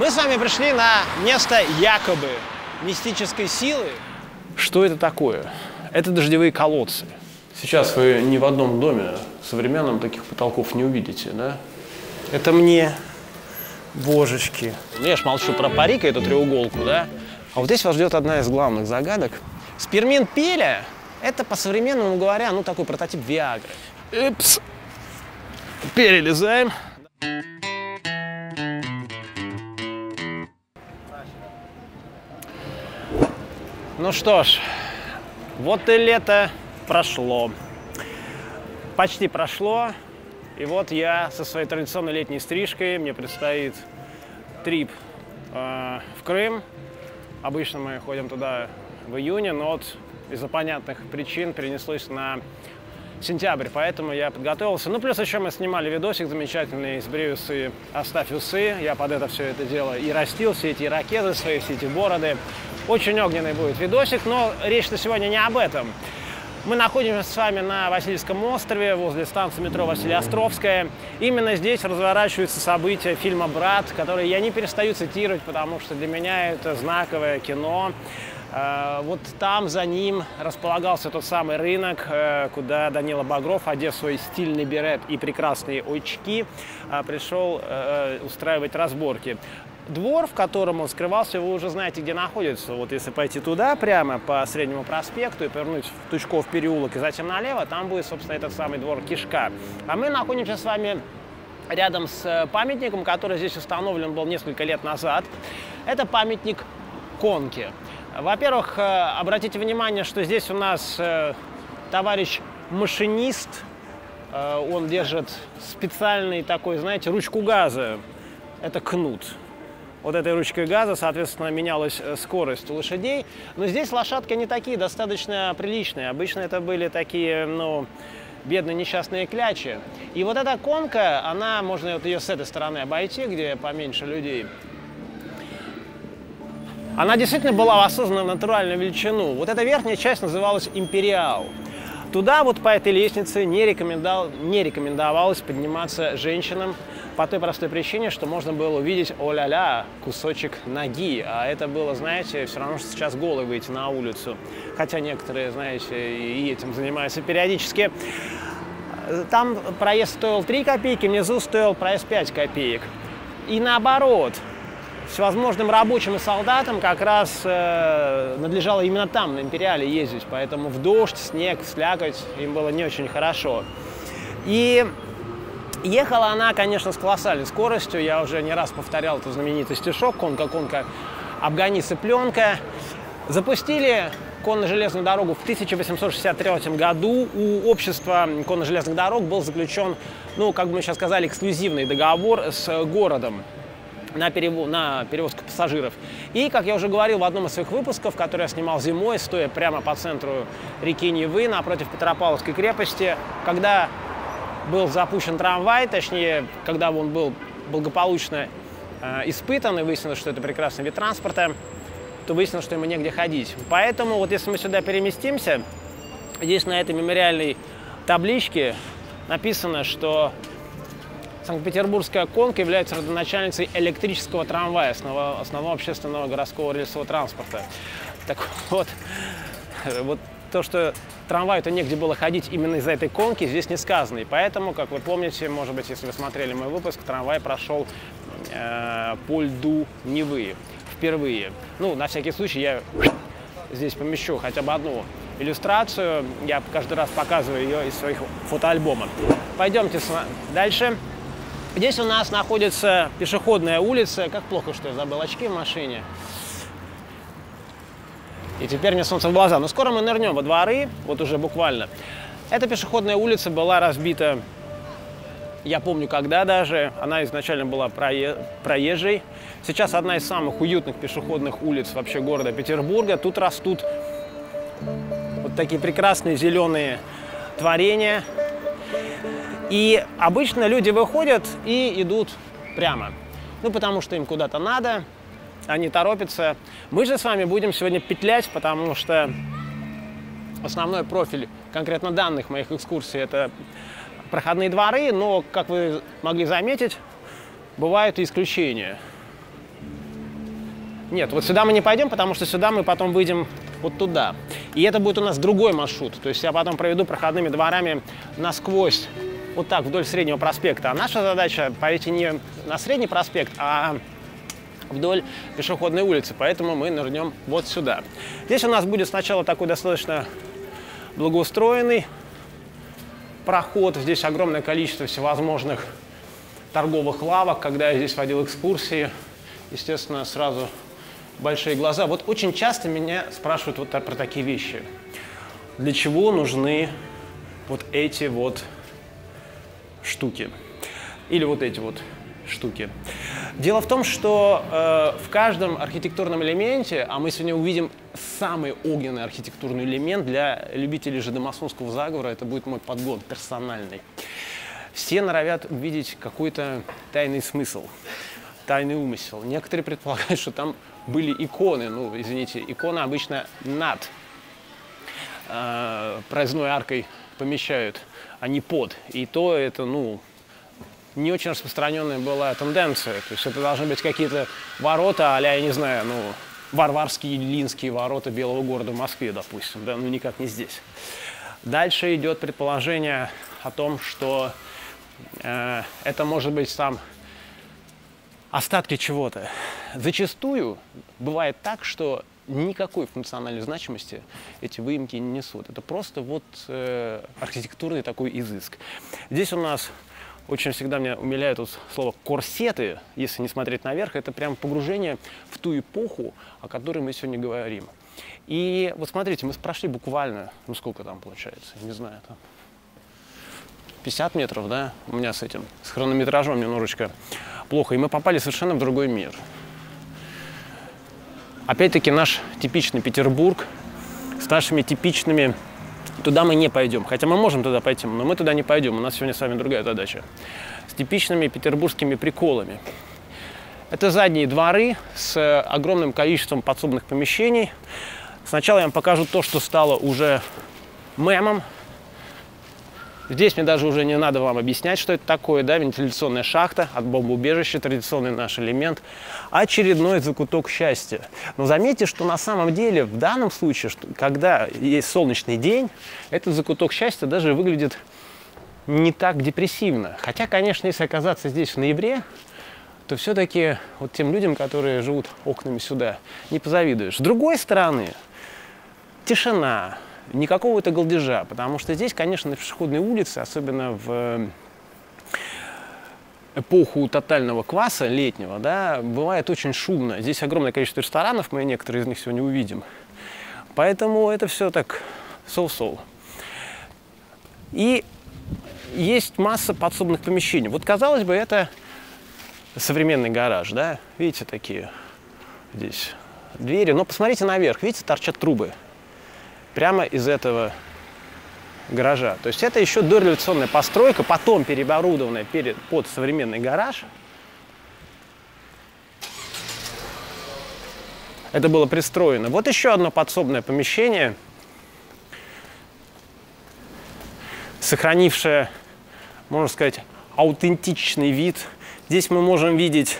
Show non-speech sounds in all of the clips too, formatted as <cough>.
Мы с вами пришли на место якобы мистической силы. Что это такое? Это дождевые колодцы. Сейчас вы ни в одном доме современном таких потолков не увидите, да? Это мне, божечки. Ну, я ж молчу про парик и эту треуголку, да? А вот здесь вас ждет одна из главных загадок. Спермин Пеля – это, по-современному говоря, ну, такой прототип Виагры. Эпс. Перелезаем. Ну что ж, вот и лето прошло. Почти прошло. И вот я со своей традиционной летней стрижкой, мне предстоит трип э, в Крым. Обычно мы ходим туда в июне, но вот из-за понятных причин перенеслось на сентябрь, поэтому я подготовился. Ну, плюс еще мы снимали видосик замечательный «Сбрей усы, оставь усы». Я под это все это дело и растил, все эти ракеты свои, все эти бороды. Очень огненный будет видосик, но речь-то сегодня не об этом. Мы находимся с вами на Васильевском острове, возле станции метро Василиостровская. Именно здесь разворачиваются события фильма «Брат», которые я не перестаю цитировать, потому что для меня это знаковое кино. Э, вот там за ним располагался тот самый рынок, э, куда Данила Багров, одев свой стильный берет и прекрасные очки, э, пришел устраивать разборки. Двор, в котором он скрывался, вы уже знаете, где находится. Вот если пойти туда, прямо по Среднему проспекту и повернуть в Тучков переулок и затем налево, там будет, собственно, этот самый двор Кишка. А мы находимся с вами рядом с памятником, который здесь установлен был несколько лет назад. Это памятник Конке. Во-первых, э, обратите внимание, что здесь у нас э, товарищ машинист, э, он держит специальный такой, знаете, ручку газа. Это кнут вот этой ручкой газа, соответственно, менялась скорость лошадей. Но здесь лошадки не такие, достаточно приличные. Обычно это были такие, ну, бедные несчастные клячи. И вот эта конка, она, можно вот ее с этой стороны обойти, где поменьше людей. Она действительно была воссоздана в натуральную величину. Вот эта верхняя часть называлась «Империал». Туда вот по этой лестнице не, рекомендовал, не рекомендовалось подниматься женщинам по той простой причине, что можно было увидеть, о-ля-ля, кусочек ноги. А это было, знаете, все равно, что сейчас голый выйти на улицу. Хотя некоторые, знаете, и этим занимаются периодически. Там проезд стоил 3 копейки, внизу стоил проезд 5 копеек. И наоборот, всевозможным рабочим и солдатам как раз э, надлежало именно там, на Империале, ездить. Поэтому в дождь, снег, слякоть им было не очень хорошо. И ехала она, конечно, с колоссальной скоростью. Я уже не раз повторял эту знаменитый стишок «Конка-конка, обгони цыпленка». Запустили конно-железную дорогу в 1863 году. У общества конно-железных дорог был заключен, ну, как бы мы сейчас сказали, эксклюзивный договор с городом на, перево... на перевозку пассажиров. И, как я уже говорил в одном из своих выпусков, который я снимал зимой, стоя прямо по центру реки Невы, напротив Петропавловской крепости, когда был запущен трамвай, точнее, когда он был благополучно э, испытан и выяснилось, что это прекрасный вид транспорта, то выяснилось, что ему негде ходить. Поэтому вот если мы сюда переместимся, здесь на этой мемориальной табличке написано, что Санкт-Петербургская конка является родоначальницей электрического трамвая, основного, основного общественного городского рельсового транспорта. Так вот, вот то, что трамваю-то негде было ходить именно из-за этой конки, здесь не сказано. И поэтому, как вы помните, может быть, если вы смотрели мой выпуск, трамвай прошел э, по льду Невы впервые. Ну, на всякий случай я здесь помещу хотя бы одну иллюстрацию. Я каждый раз показываю ее из своих фотоальбомов. Пойдемте дальше. Здесь у нас находится пешеходная улица. Как плохо, что я забыл очки в машине. И теперь мне солнце в глаза. Но скоро мы нырнем во дворы, вот уже буквально. Эта пешеходная улица была разбита, я помню, когда даже. Она изначально была проезжей. Сейчас одна из самых уютных пешеходных улиц вообще города Петербурга. Тут растут вот такие прекрасные зеленые творения. И обычно люди выходят и идут прямо. Ну, потому что им куда-то надо, они торопятся. Мы же с вами будем сегодня петлять, потому что основной профиль конкретно данных моих экскурсий – это проходные дворы, но, как вы могли заметить, бывают и исключения. Нет, вот сюда мы не пойдем, потому что сюда мы потом выйдем вот туда. И это будет у нас другой маршрут. То есть я потом проведу проходными дворами насквозь, вот так, вдоль Среднего проспекта. А наша задача пойти не на Средний проспект, а вдоль пешеходной улицы. Поэтому мы нырнем вот сюда. Здесь у нас будет сначала такой достаточно благоустроенный проход. Здесь огромное количество всевозможных торговых лавок. Когда я здесь водил экскурсии, естественно, сразу большие глаза. Вот очень часто меня спрашивают вот про такие вещи. Для чего нужны вот эти вот штуки? Или вот эти вот штуки. Дело в том, что э, в каждом архитектурном элементе, а мы сегодня увидим самый огненный архитектурный элемент для любителей жидомасонского заговора, это будет мой подгон персональный. Все норовят увидеть какой-то тайный смысл, тайный умысел. Некоторые предполагают, что там были иконы, ну, извините, икона обычно над э, проездной аркой помещают, а не под. И то это, ну, не очень распространенная была тенденция. То есть это должны быть какие-то ворота, а я не знаю, ну, варварские линские ворота Белого города в Москве, допустим, да, ну никак не здесь. Дальше идет предположение о том, что э, это может быть там остатки чего-то. Зачастую бывает так, что никакой функциональной значимости эти выемки не несут. Это просто вот э, архитектурный такой изыск. Здесь у нас очень всегда меня умиляет вот слово корсеты, если не смотреть наверх, это прям погружение в ту эпоху, о которой мы сегодня говорим. И вот смотрите, мы прошли буквально, ну сколько там получается, не знаю, там 50 метров, да, у меня с этим, с хронометражом немножечко плохо, и мы попали совершенно в другой мир. Опять-таки наш типичный Петербург с нашими типичными Туда мы не пойдем. Хотя мы можем туда пойти, но мы туда не пойдем. У нас сегодня с вами другая задача. С типичными петербургскими приколами. Это задние дворы с огромным количеством подсобных помещений. Сначала я вам покажу то, что стало уже мемом Здесь мне даже уже не надо вам объяснять, что это такое, да, вентиляционная шахта от бомбоубежища, традиционный наш элемент, очередной закуток счастья. Но заметьте, что на самом деле в данном случае, что, когда есть солнечный день, этот закуток счастья даже выглядит не так депрессивно. Хотя, конечно, если оказаться здесь в ноябре, то все-таки вот тем людям, которые живут окнами сюда, не позавидуешь. С другой стороны, тишина, никакого это голдежа, потому что здесь, конечно, на пешеходной улице, особенно в эпоху тотального кваса летнего, да, бывает очень шумно. Здесь огромное количество ресторанов, мы некоторые из них сегодня увидим. Поэтому это все так соу-соу. И есть масса подсобных помещений. Вот, казалось бы, это современный гараж, да? Видите, такие здесь двери. Но посмотрите наверх, видите, торчат трубы прямо из этого гаража. То есть это еще дореволюционная постройка, потом переоборудованная перед, под современный гараж. Это было пристроено. Вот еще одно подсобное помещение, сохранившее, можно сказать, аутентичный вид. Здесь мы можем видеть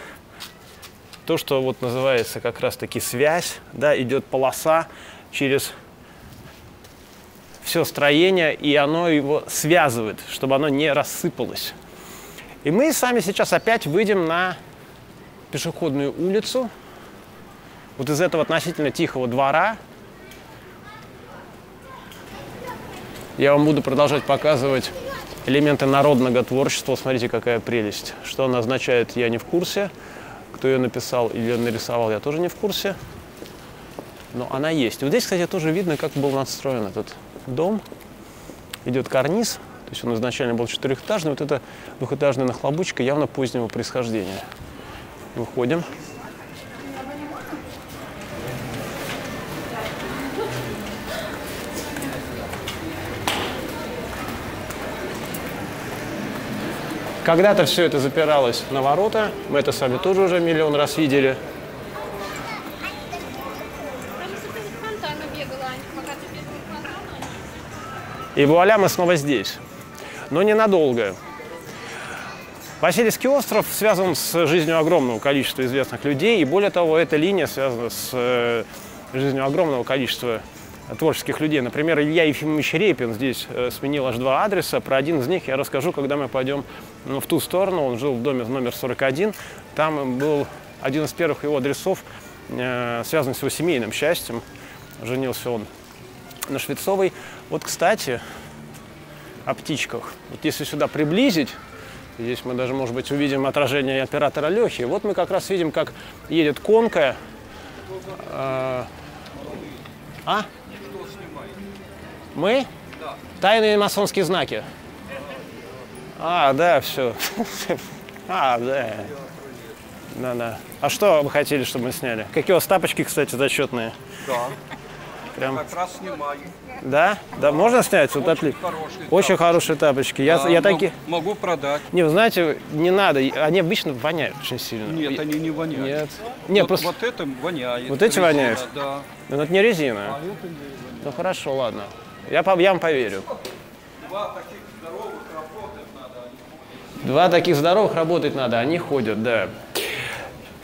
то, что вот называется как раз-таки связь, да, идет полоса через все строение, и оно его связывает, чтобы оно не рассыпалось. И мы с вами сейчас опять выйдем на пешеходную улицу, вот из этого относительно тихого двора. Я вам буду продолжать показывать элементы народного творчества. Смотрите, какая прелесть. Что она означает, я не в курсе. Кто ее написал или нарисовал, я тоже не в курсе. Но она есть. Вот здесь, кстати, тоже видно, как был настроен этот дом, идет карниз, то есть он изначально был четырехэтажный, вот эта двухэтажная нахлобучка явно позднего происхождения. Выходим. Когда-то все это запиралось на ворота, мы это с вами тоже уже миллион раз видели. И вуаля, мы снова здесь. Но ненадолго. Васильевский остров связан с жизнью огромного количества известных людей, и более того, эта линия связана с э, жизнью огромного количества творческих людей. Например, Илья Ефимович Репин здесь э, сменил аж два адреса. Про один из них я расскажу, когда мы пойдем ну, в ту сторону. Он жил в доме номер 41. Там был один из первых его адресов, э, связанный с его семейным счастьем. Женился он на Швецовой. Вот, кстати, о птичках. Вот если сюда приблизить, здесь мы даже, может быть, увидим отражение оператора Лехи. Вот мы как раз видим, как едет конка. А? Мы? Тайные масонские знаки. А, да, все. <laughs> А, да. Да, да. А что вы хотели, чтобы мы сняли? Какие у вас тапочки, кстати, зачетные? Да. Прям. Как раз снимаю. Да? Да, можно снять? Вот отли... хорошие Очень тапочки. хорошие тапочки. Я, Да, я такие... Могу продать. Не, вы знаете, не надо. Они обычно воняют очень сильно. Нет, они не воняют. Нет. Нет, вот, просто... вот это воняет. Вот эти резина, воняют? Да. Ну, это не резина. А это не воняет. Ну, хорошо, ладно. Я, по- я вам поверю. Два таких здоровых работать надо. они Два таких здоровых работать надо, они ходят, да.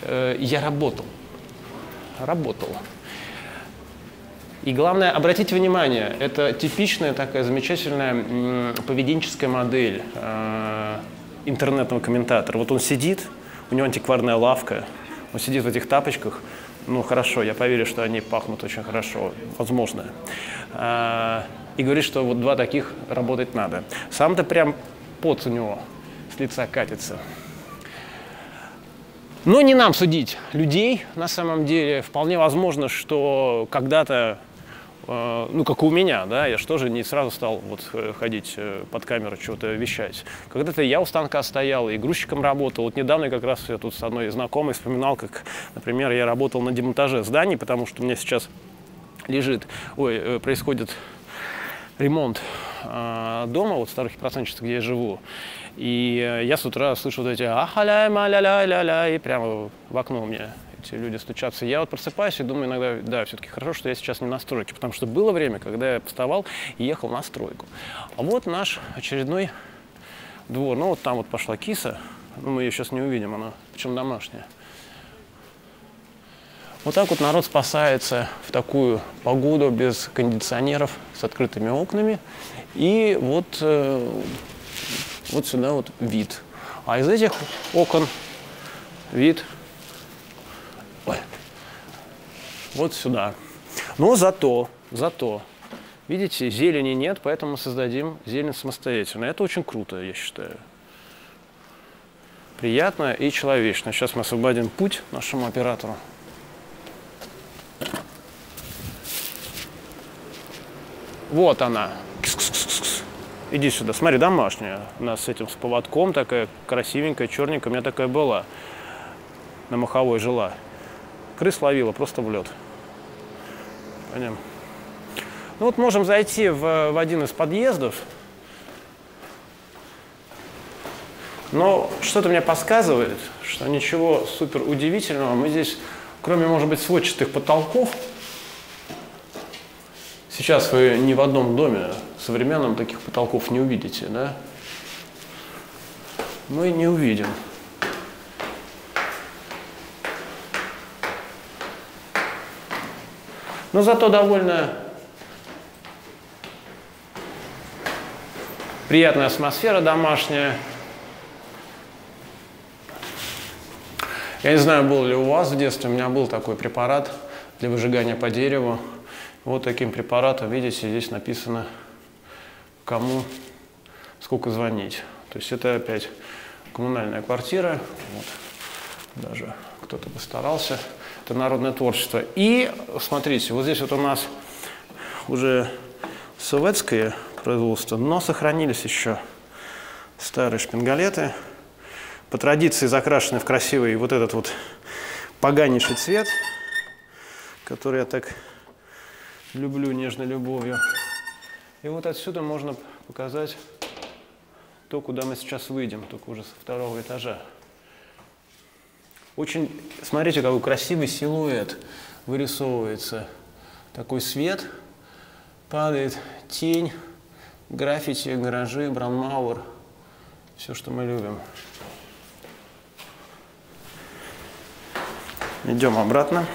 Э, Я работал. Работал. И главное, обратите внимание, это типичная такая замечательная поведенческая модель э, интернетного комментатора. Вот он сидит, у него антикварная лавка, он сидит в этих тапочках, ну хорошо, я поверю, что они пахнут очень хорошо, возможно. А, И говорит, что вот два таких работать надо. Сам-то прям пот у него с лица катится. Но не нам судить людей, на самом деле. Вполне возможно, что когда-то, ну, как у меня, да, я же тоже не сразу стал вот э, ходить э, под камеру, что-то вещать. Когда-то я у станка стоял и грузчиком работал. Вот недавно как раз я тут с одной знакомой вспоминал, как, например, я работал на демонтаже зданий, потому что у меня сейчас лежит, ой, э, происходит ремонт э, дома, вот старых процентчиках, где я живу. И я с утра слышу вот эти ахаля маля ля ля ля и прямо в окно у меня эти люди стучатся. Я вот просыпаюсь и думаю иногда, да, все-таки хорошо, что я сейчас не на стройке, потому что было время, когда я вставал и ехал на стройку. А вот наш очередной двор. Ну вот там вот пошла киса, ну, мы ее сейчас не увидим, она причем домашняя. Вот так вот народ спасается в такую погоду без кондиционеров, с открытыми окнами. И вот, э, вот сюда вот вид. А из этих окон вид ой, вот сюда. Но зато, зато, видите, зелени нет, поэтому создадим зелень самостоятельно. Это очень круто, я считаю. Приятно и человечно. Сейчас мы освободим путь нашему оператору. Вот она. Иди сюда. Смотри, домашняя. У нас с этим с поводком такая красивенькая, черненькая. У меня такая была. На Маховой жила. Крыс ловила просто в лед. Пойдем. Ну вот можем зайти в, в один из подъездов. Но что-то мне подсказывает, что ничего супер удивительного мы здесь, кроме, может быть, сводчатых потолков, Сейчас вы ни в одном доме современном таких потолков не увидите, да? Мы не увидим. Но зато довольно приятная атмосфера домашняя. Я не знаю, был ли у вас в детстве, у меня был такой препарат для выжигания по дереву. Вот таким препаратом, видите, здесь написано, кому сколько звонить. То есть это опять коммунальная квартира. Вот. Даже кто-то постарался. Это народное творчество. И смотрите, вот здесь вот у нас уже советское производство, но сохранились еще старые шпингалеты. По традиции закрашены в красивый вот этот вот поганейший цвет, который я так люблю нежной любовью. И вот отсюда можно показать то, куда мы сейчас выйдем, только уже со второго этажа. Очень, смотрите, какой красивый силуэт вырисовывается. Такой свет, падает тень, граффити, гаражи, бранмауэр, все, что мы любим. Идем обратно.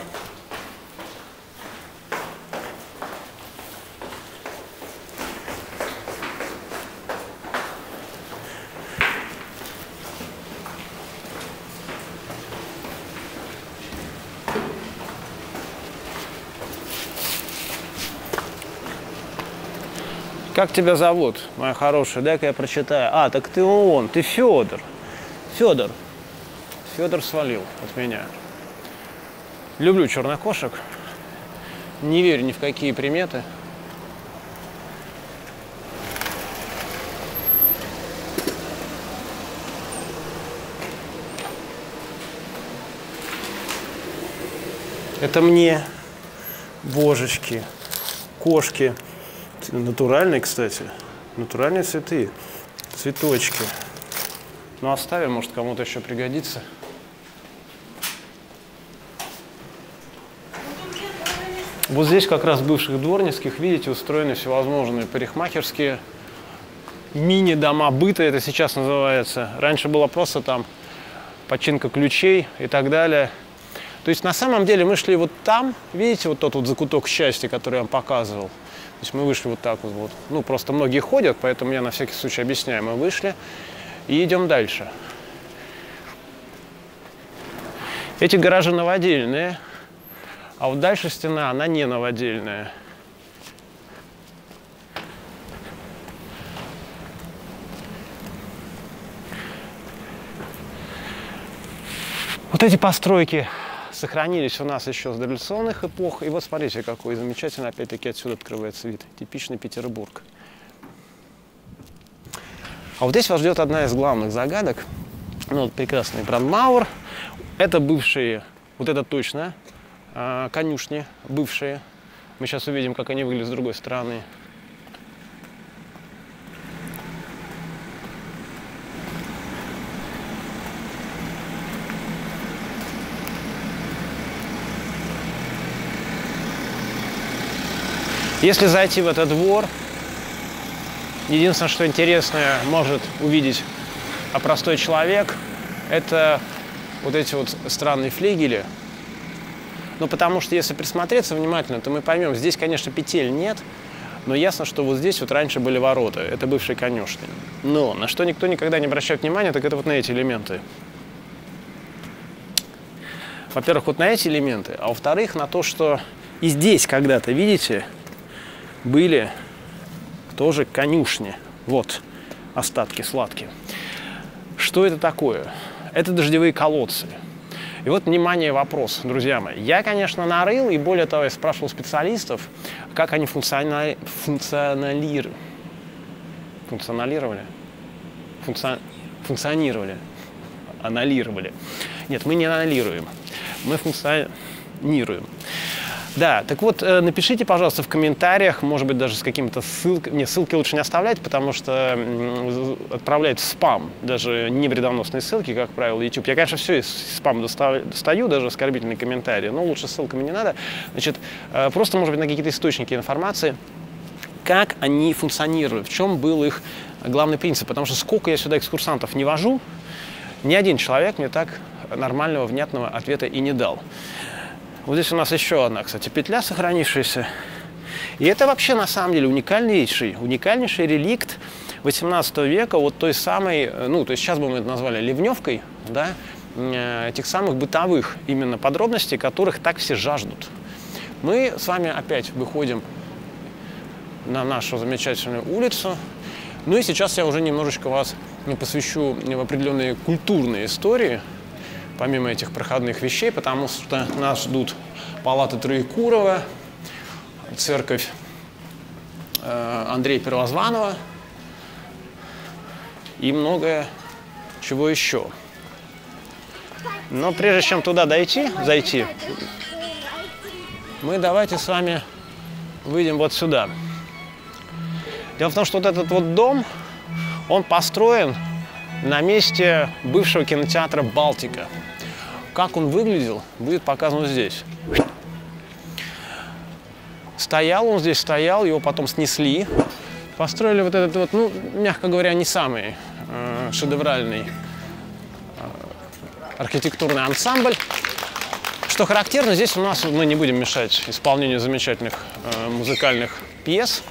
Как тебя зовут, моя хорошая? Дай-ка я прочитаю. А, так ты он, ты Федор. Федор. Федор свалил от меня. Люблю чернокошек. Не верю ни в какие приметы. Это мне, божечки, кошки. Натуральные, кстати. Натуральные цветы. Цветочки. Ну, оставим, может, кому-то еще пригодится. Вот здесь как раз бывших дворницких, видите, устроены всевозможные парикмахерские мини-дома быта, это сейчас называется. Раньше было просто там починка ключей и так далее. То есть на самом деле мы шли вот там, видите, вот тот вот закуток счастья, который я вам показывал. То есть мы вышли вот так вот, вот. Ну, просто многие ходят, поэтому я на всякий случай объясняю. Мы вышли и идем дальше. Эти гаражи новодельные, а вот дальше стена, она не новодельная. Вот эти постройки сохранились у нас еще с дореволюционных эпох. И вот смотрите, какой замечательный, опять-таки, отсюда открывается вид. Типичный Петербург. А вот здесь вас ждет одна из главных загадок. Ну, вот прекрасный Брандмауэр. Это бывшие, вот это точно, а, конюшни бывшие. Мы сейчас увидим, как они выглядят с другой стороны. Если зайти в этот двор, единственное, что интересное может увидеть а простой человек, это вот эти вот странные флигели. Ну, потому что если присмотреться внимательно, то мы поймем, здесь, конечно, петель нет, но ясно, что вот здесь вот раньше были ворота, это бывшие конюшни. Но на что никто никогда не обращает внимания, так это вот на эти элементы. Во-первых, вот на эти элементы, а во-вторых, на то, что и здесь когда-то, видите, были тоже конюшни. Вот остатки сладкие. Что это такое? Это дождевые колодцы. И вот, внимание, вопрос, друзья мои. Я, конечно, нарыл, и более того, я спрашивал специалистов, как они функционали... функционалировали. Функционалировали? Функци... Функционировали. Аналировали. Нет, мы не аналируем. Мы функционируем. Да, так вот, э, напишите, пожалуйста, в комментариях, может быть, даже с какими-то ссылками. Не, ссылки лучше не оставлять, потому что отправляют в спам, даже не вредоносные ссылки, как правило, YouTube. Я, конечно, все из спама достаю, даже оскорбительные комментарии, но лучше ссылками не надо. Значит, э, просто, может быть, на какие-то источники информации, как они функционировали, в чем был их главный принцип. Потому что сколько я сюда экскурсантов не вожу, ни один человек мне так нормального, внятного ответа и не дал. Вот здесь у нас еще одна, кстати, петля сохранившаяся. И это вообще на самом деле уникальнейший, уникальнейший реликт 18 века, вот той самой, ну, то есть сейчас бы мы это назвали ливневкой, да, э, этих самых бытовых именно подробностей, которых так все жаждут. Мы с вами опять выходим на нашу замечательную улицу. Ну и сейчас я уже немножечко вас посвящу в определенные культурные истории, помимо этих проходных вещей, потому что нас ждут палаты Троекурова, церковь э, Андрея Первозванного и многое чего еще. Но прежде чем туда дойти, зайти, мы давайте с вами выйдем вот сюда. Дело в том, что вот этот вот дом, он построен на месте бывшего кинотеатра «Балтика». Как он выглядел, будет показано здесь. Стоял он здесь, стоял, его потом снесли. Построили вот этот вот, ну, мягко говоря, не самый э, шедевральный э, архитектурный ансамбль. Что характерно, здесь у нас мы не будем мешать исполнению замечательных э, музыкальных пьес.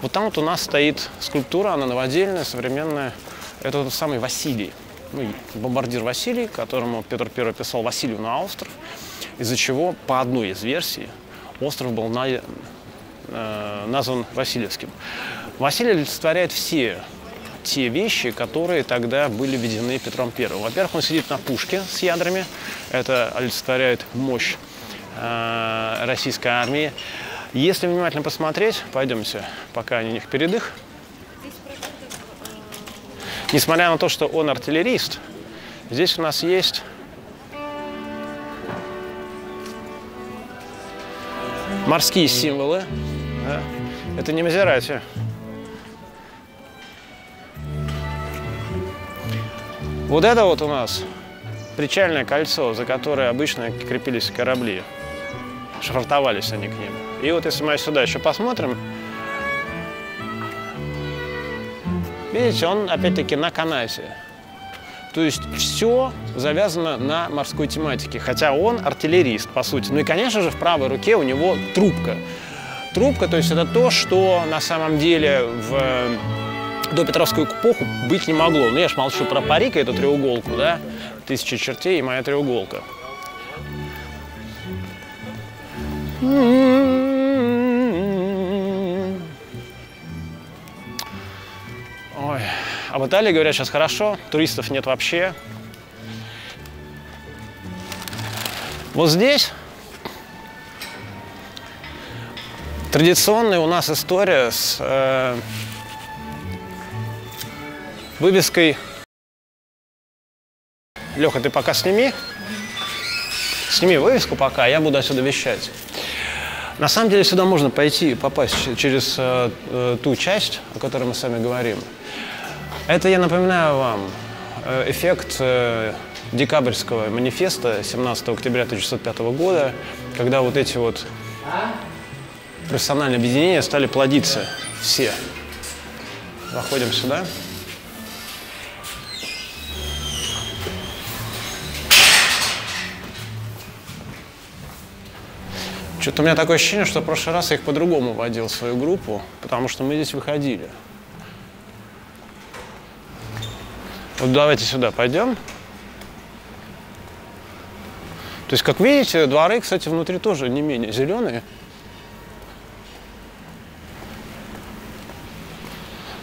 Вот там вот у нас стоит скульптура, она новодельная, современная. Это тот самый Василий, ну, бомбардир Василий, которому Петр I писал Василию на остров, из-за чего, по одной из версий, остров был на, э, назван Васильевским. Василий олицетворяет все те вещи, которые тогда были введены Петром I. Во-первых, он сидит на пушке с ядрами, это олицетворяет мощь э, российской армии. Если внимательно посмотреть, пойдемте, пока они них передых. Несмотря на то, что он артиллерист, здесь у нас есть морские символы. Да? Это не Мазерати. Вот это вот у нас причальное кольцо, за которое обычно крепились корабли. Швартовались они к ним. И вот если мы сюда еще посмотрим, видите, он опять-таки на канате. То есть все завязано на морской тематике, хотя он артиллерист, по сути. Ну и, конечно же, в правой руке у него трубка. Трубка, то есть это то, что на самом деле в до Петровскую эпоху быть не могло. Ну, я ж молчу про парик и эту треуголку, да? Тысяча чертей и моя треуголка. Ой. А в Италии, говорят, сейчас хорошо, туристов нет вообще. Вот здесь традиционная у нас история с э, вывеской Леха, ты пока сними. Сними вывеску пока, я буду отсюда вещать. На самом деле сюда можно пойти, попасть через э, э, ту часть, о которой мы с вами говорим. Это, я напоминаю вам, э, эффект э, декабрьского манифеста 17 октября 1905 года, когда вот эти вот профессиональные объединения стали плодиться все. Заходим сюда. Что-то у меня такое ощущение, что в прошлый раз я их по-другому водил свою группу, потому что мы здесь выходили. Вот давайте сюда пойдем. То есть, как видите, дворы, кстати, внутри тоже не менее зеленые.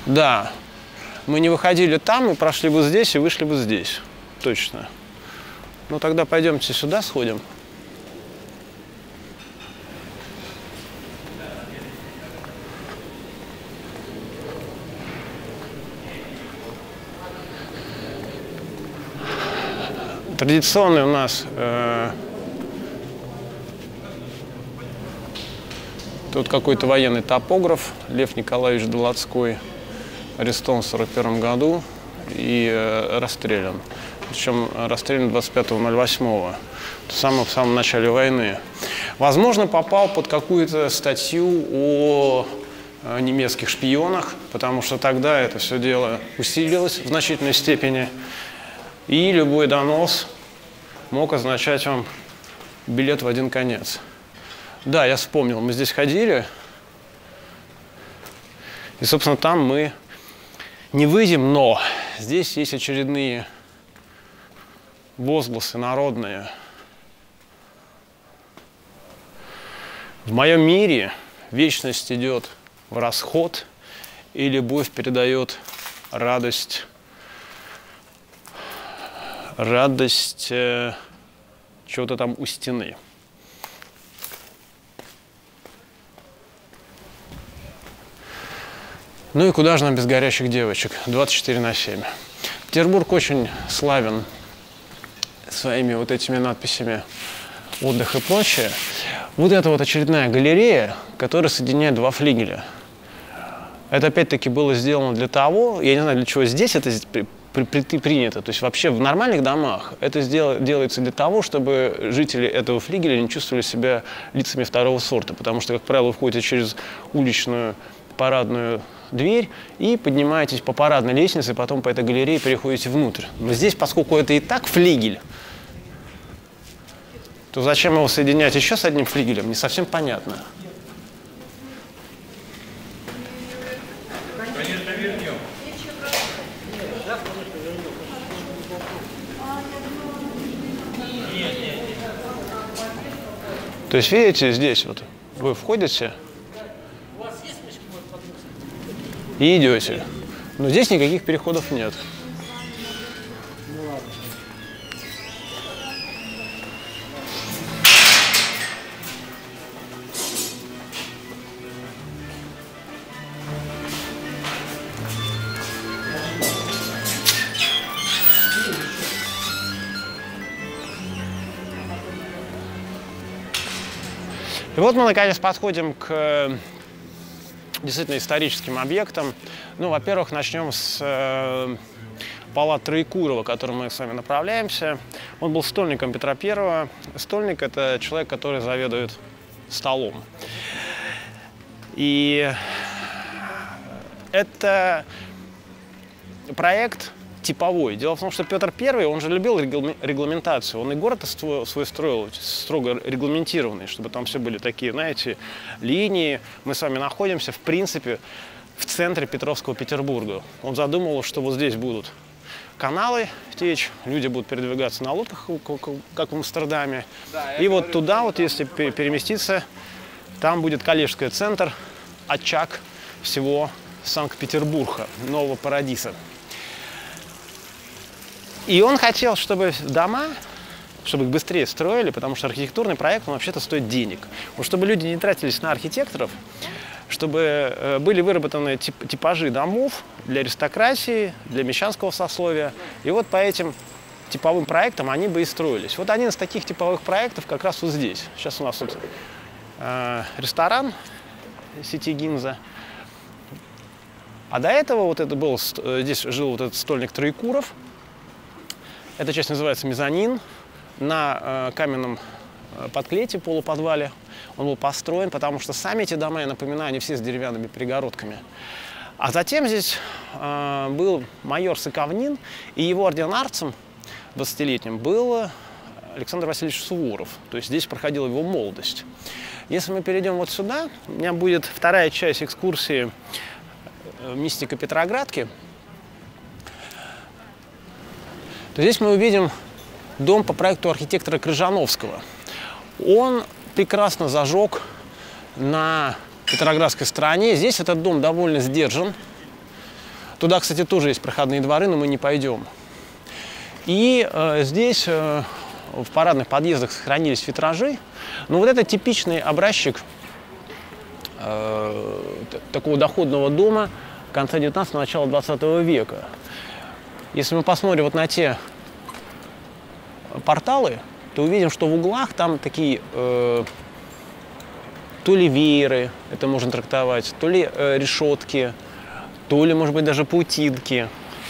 Да, мы не выходили там, мы прошли бы здесь и вышли бы здесь. Точно. Ну тогда пойдемте сюда сходим. Традиционный у нас э, тут какой-то военный топограф Лев Николаевич Долоцкой арестован в 1941 году и э, расстрелян. Причем расстрелян 25.08, в самом, в самом начале войны. Возможно, попал под какую-то статью о э, немецких шпионах, потому что тогда это все дело усилилось в значительной степени. И любой донос мог означать вам билет в один конец. Да, я вспомнил, мы здесь ходили, и, собственно, там мы не выйдем, но здесь есть очередные возгласы народные. В моем мире вечность идет в расход, и любовь передает радость радость э, чего-то там у стены. Ну и куда же нам без горящих девочек? 24 на 7. Петербург очень славен своими вот этими надписями отдых и прочее. Вот это вот очередная галерея, которая соединяет два флигеля. Это опять-таки было сделано для того, я не знаю, для чего здесь это при, при, принято. То есть вообще в нормальных домах это сдел, делается для того, чтобы жители этого флигеля не чувствовали себя лицами второго сорта. Потому что, как правило, вы входите через уличную парадную дверь и поднимаетесь по парадной лестнице, потом по этой галерее переходите внутрь. Но здесь, поскольку это и так флигель, то зачем его соединять еще с одним флигелем, не совсем понятно. Конечно, вернем. То есть, видите, здесь вот вы входите и идете. Но здесь никаких переходов нет. И вот мы наконец подходим к э, действительно историческим объектам. Ну, во-первых, начнем с э, палат Троекурова, к которому мы с вами направляемся. Он был стольником Петра Первого. Стольник – это человек, который заведует столом. И это проект типовой. Дело в том, что Петр I, он же любил регла- регламентацию. Он и город свой, свой строил строго регламентированный, чтобы там все были такие, знаете, линии. Мы с вами находимся, в принципе, в центре Петровского Петербурга. Он задумывал, что вот здесь будут каналы течь, люди будут передвигаться на лодках, как- в Амстердаме. Да, И вот говорю, туда, вот если пе- переместиться, там будет коллежский центр, очаг всего Санкт-Петербурга, нового парадиса. И он хотел, чтобы дома, чтобы их быстрее строили, потому что архитектурный проект, он вообще-то стоит денег. Вот чтобы люди не тратились на архитекторов, чтобы э, были выработаны тип- типажи домов для аристократии, для мещанского сословия. И вот по этим типовым проектам они бы и строились. Вот один из таких типовых проектов как раз вот здесь. Сейчас у нас тут э, ресторан сети Гинза. А до этого вот это был, э, здесь жил вот этот стольник Троекуров. Эта часть называется мезонин. На э, каменном э, подклете, полуподвале он был построен, потому что сами эти дома, я напоминаю, они все с деревянными перегородками. А затем здесь э, был майор Соковнин, и его ординарцем 20-летним был Александр Васильевич Суворов. То есть здесь проходила его молодость. Если мы перейдем вот сюда, у меня будет вторая часть экскурсии э, мистика Петроградки. То здесь мы увидим дом по проекту архитектора Крыжановского. Он прекрасно зажег на Петроградской стороне. Здесь этот дом довольно сдержан. Туда, кстати, тоже есть проходные дворы, но мы не пойдем. И э, здесь э, в парадных подъездах сохранились витражи. Но вот это типичный образчик э, такого доходного дома конца 19 начала 20 века. Если мы посмотрим вот на те порталы, то увидим, что в углах там такие э, то ли вееры, это можно трактовать, то ли э, решетки, то ли, может быть, даже паутинки.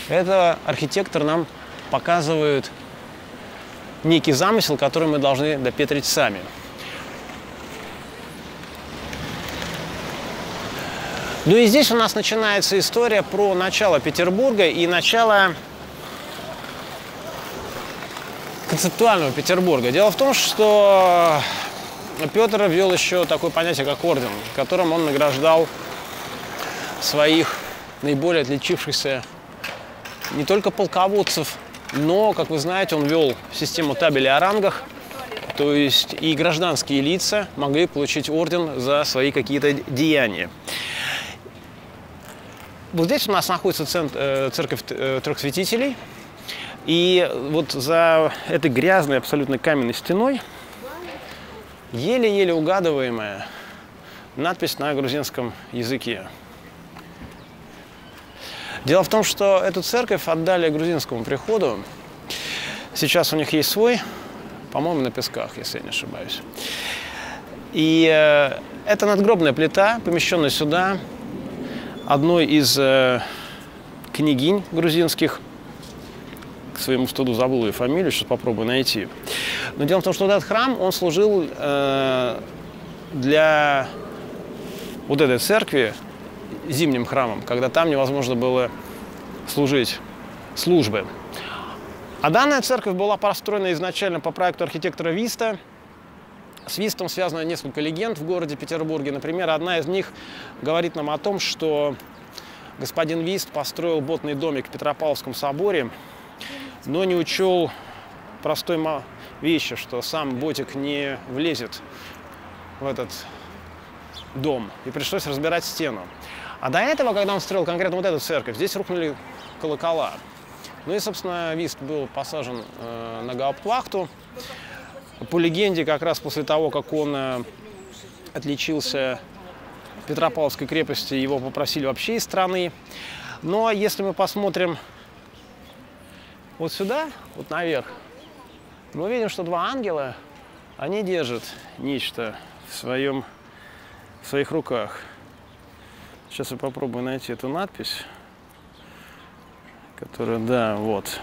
Это архитектор нам показывает некий замысел, который мы должны допетрить сами. Ну и здесь у нас начинается история про начало Петербурга и начало концептуального Петербурга. Дело в том, что Петр ввел еще такое понятие, как орден, которым он награждал своих наиболее отличившихся не только полководцев, но, как вы знаете, он ввел систему табелей о рангах, то есть и гражданские лица могли получить орден за свои какие-то деяния. Вот здесь у нас находится цент- э, церковь э, трех святителей. И вот за этой грязной, абсолютно каменной стеной еле-еле угадываемая надпись на грузинском языке. Дело в том, что эту церковь отдали грузинскому приходу. Сейчас у них есть свой, по-моему, на Песках, если я не ошибаюсь. И э, это надгробная плита, помещенная сюда одной из э, княгинь грузинских. К своему стыду забыл ее фамилию, сейчас попробую найти. Но дело в том, что этот храм, он служил э, для вот этой церкви зимним храмом, когда там невозможно было служить службы. А данная церковь была построена изначально по проекту архитектора Виста. С Вистом связано несколько легенд в городе Петербурге. Например, одна из них говорит нам о том, что господин Вист построил ботный домик в Петропавловском соборе, но не учел простой вещи, что сам ботик не влезет в этот дом, и пришлось разбирать стену. А до этого, когда он строил конкретно вот эту церковь, здесь рухнули колокола. Ну и, собственно, Вист был посажен э, на гауптвахту. По легенде, как раз после того, как он э, отличился в Петропавловской крепости, его попросили вообще из страны. Но если мы посмотрим вот сюда, вот наверх, мы увидим, что два ангела, они держат нечто в, своем, в своих руках. Сейчас я попробую найти эту надпись, которая, да, вот.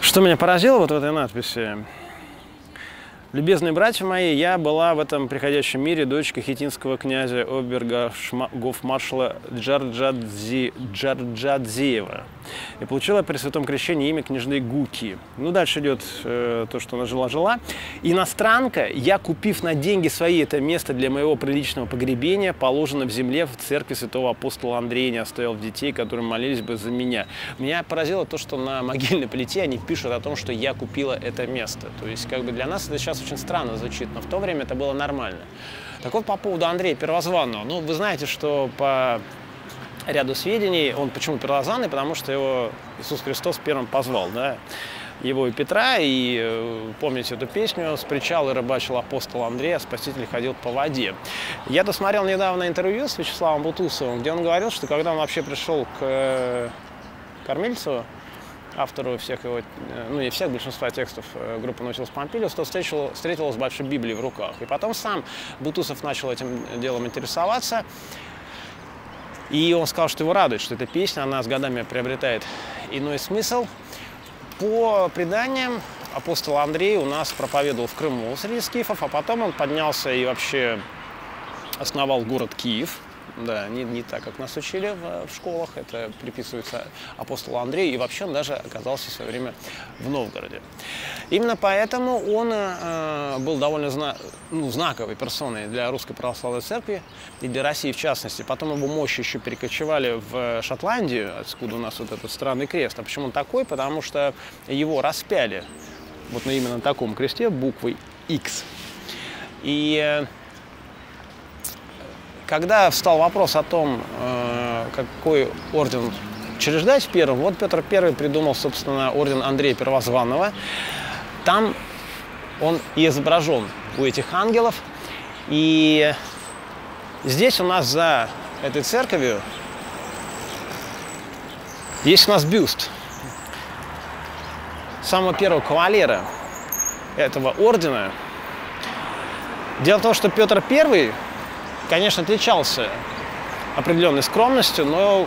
Что меня поразило вот в этой надписи? Любезные братья мои, я была в этом приходящем мире дочка хитинского князя Оберга гофмаршала Джарджадзи, Джарджадзиева и получила при святом крещении имя княжны Гуки. Ну, дальше идет э, то, что она жила-жила. Иностранка, я, купив на деньги свои это место для моего приличного погребения, положено в земле в церкви святого апостола Андрея, не оставил детей, которые молились бы за меня. Меня поразило то, что на могильной плите они пишут о том, что я купила это место. То есть, как бы для нас это сейчас очень странно звучит, но в то время это было нормально. Так вот, по поводу Андрея Первозванного. Ну, вы знаете, что по ряду сведений. Он почему первозданный? Потому что его Иисус Христос первым позвал, да, его и Петра, и э, помните эту песню «С причала рыбачил апостол Андрей, а Спаситель ходил по воде». Я досмотрел недавно интервью с Вячеславом Бутусовым, где он говорил, что когда он вообще пришел к э, Кормильцу, автору всех его, э, ну не всех, большинства текстов группы Наутилус Помпилиус, то встретил, встретил с большой Библией в руках. И потом сам Бутусов начал этим делом интересоваться. И он сказал, что его радует, что эта песня, она с годами приобретает иной смысл. По преданиям, апостол Андрей у нас проповедовал в Крыму среди скифов, а потом он поднялся и вообще основал город Киев – да, не, не так, как нас учили в, в школах. Это приписывается апостолу Андрею. И вообще он даже оказался в свое время в Новгороде. Именно поэтому он э, был довольно зна ну, знаковой персоной для Русской Православной Церкви и для России в частности. Потом его мощи еще перекочевали в Шотландию, откуда у нас вот этот странный крест. А почему он такой? Потому что его распяли вот на именно таком кресте буквой X. И э, когда встал вопрос о том, э, какой орден учреждать первым, вот Петр I придумал, собственно, орден Андрея Первозванного. Там он и изображен у этих ангелов. И здесь у нас за этой церковью есть у нас бюст самого первого кавалера этого ордена. Дело в том, что Петр I конечно, отличался определенной скромностью, но,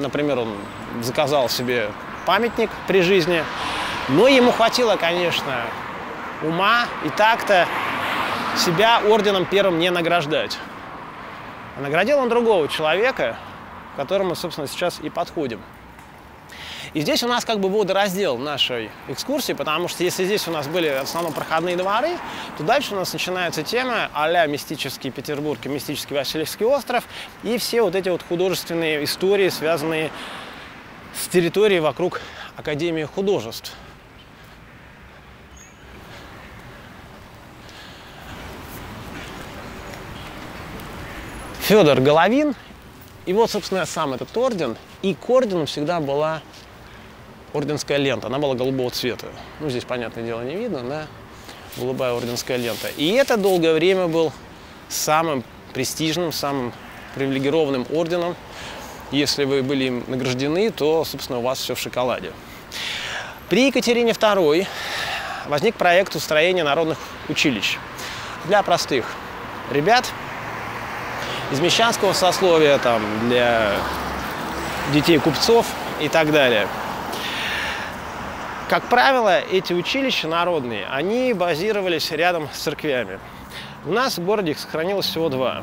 например, он заказал себе памятник при жизни, но ему хватило, конечно, ума и так-то себя орденом первым не награждать. А наградил он другого человека, к которому, собственно, сейчас и подходим – и здесь у нас как бы водораздел нашей экскурсии, потому что если здесь у нас были в основном проходные дворы, то дальше у нас начинается тема а мистический Петербург и мистический Васильевский остров и все вот эти вот художественные истории, связанные с территорией вокруг Академии художеств. Федор Головин. И вот, собственно, сам этот орден. И к ордену всегда была орденская лента. Она была голубого цвета. Ну, здесь, понятное дело, не видно, да? Голубая орденская лента. И это долгое время был самым престижным, самым привилегированным орденом. Если вы были им награждены, то, собственно, у вас все в шоколаде. При Екатерине II возник проект устроения народных училищ для простых ребят из мещанского сословия, там, для детей купцов и так далее. Как правило, эти училища народные, они базировались рядом с церквями. У нас в городе их сохранилось всего два.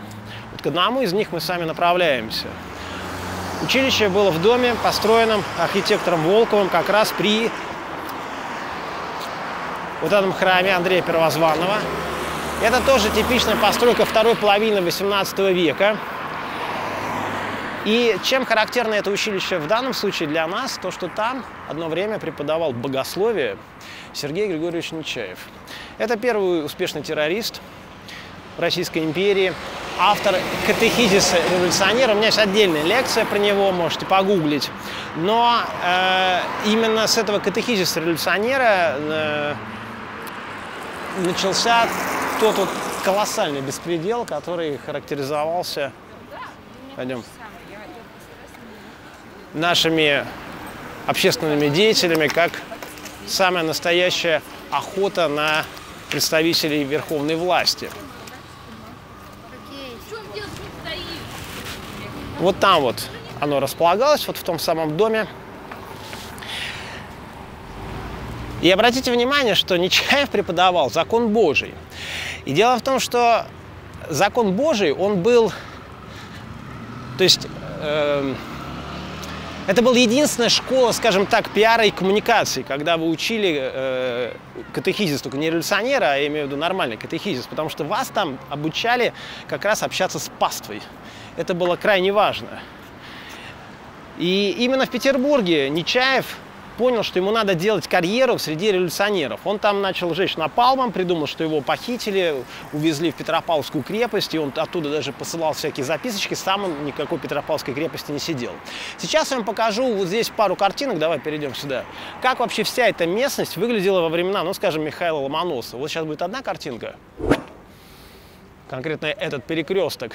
Вот к одному из них мы сами направляемся. Училище было в доме, построенном архитектором Волковым как раз при вот этом храме Андрея Первозванного. Это тоже типичная постройка второй половины 18 века. И чем характерно это училище в данном случае для нас, то что там одно время преподавал богословие Сергей Григорьевич Нечаев. Это первый успешный террорист Российской империи, автор катехизиса революционера. У меня есть отдельная лекция про него, можете погуглить. Но э, именно с этого катехизиса революционера э, начался тот вот колоссальный беспредел, который характеризовался Пойдем нашими общественными деятелями как самая настоящая охота на представителей верховной власти. Вот там вот оно располагалось, вот в том самом доме. И обратите внимание, что Нечаев преподавал закон Божий. И дело в том, что закон Божий, он был, то есть э, это была единственная школа, скажем так, пиара и коммуникации, когда вы учили э, катехизис, только не революционера, а я имею в виду нормальный катехизис, потому что вас там обучали как раз общаться с паствой. Это было крайне важно. И именно в Петербурге Нечаев понял, что ему надо делать карьеру среди революционеров. Он там начал жечь напалмом, придумал, что его похитили, увезли в Петропавловскую крепость, и он оттуда даже посылал всякие записочки, сам он никакой Петропавловской крепости не сидел. Сейчас я вам покажу вот здесь пару картинок, давай перейдем сюда, как вообще вся эта местность выглядела во времена, ну, скажем, Михаила Ломоносова. Вот сейчас будет одна картинка, конкретно этот перекресток,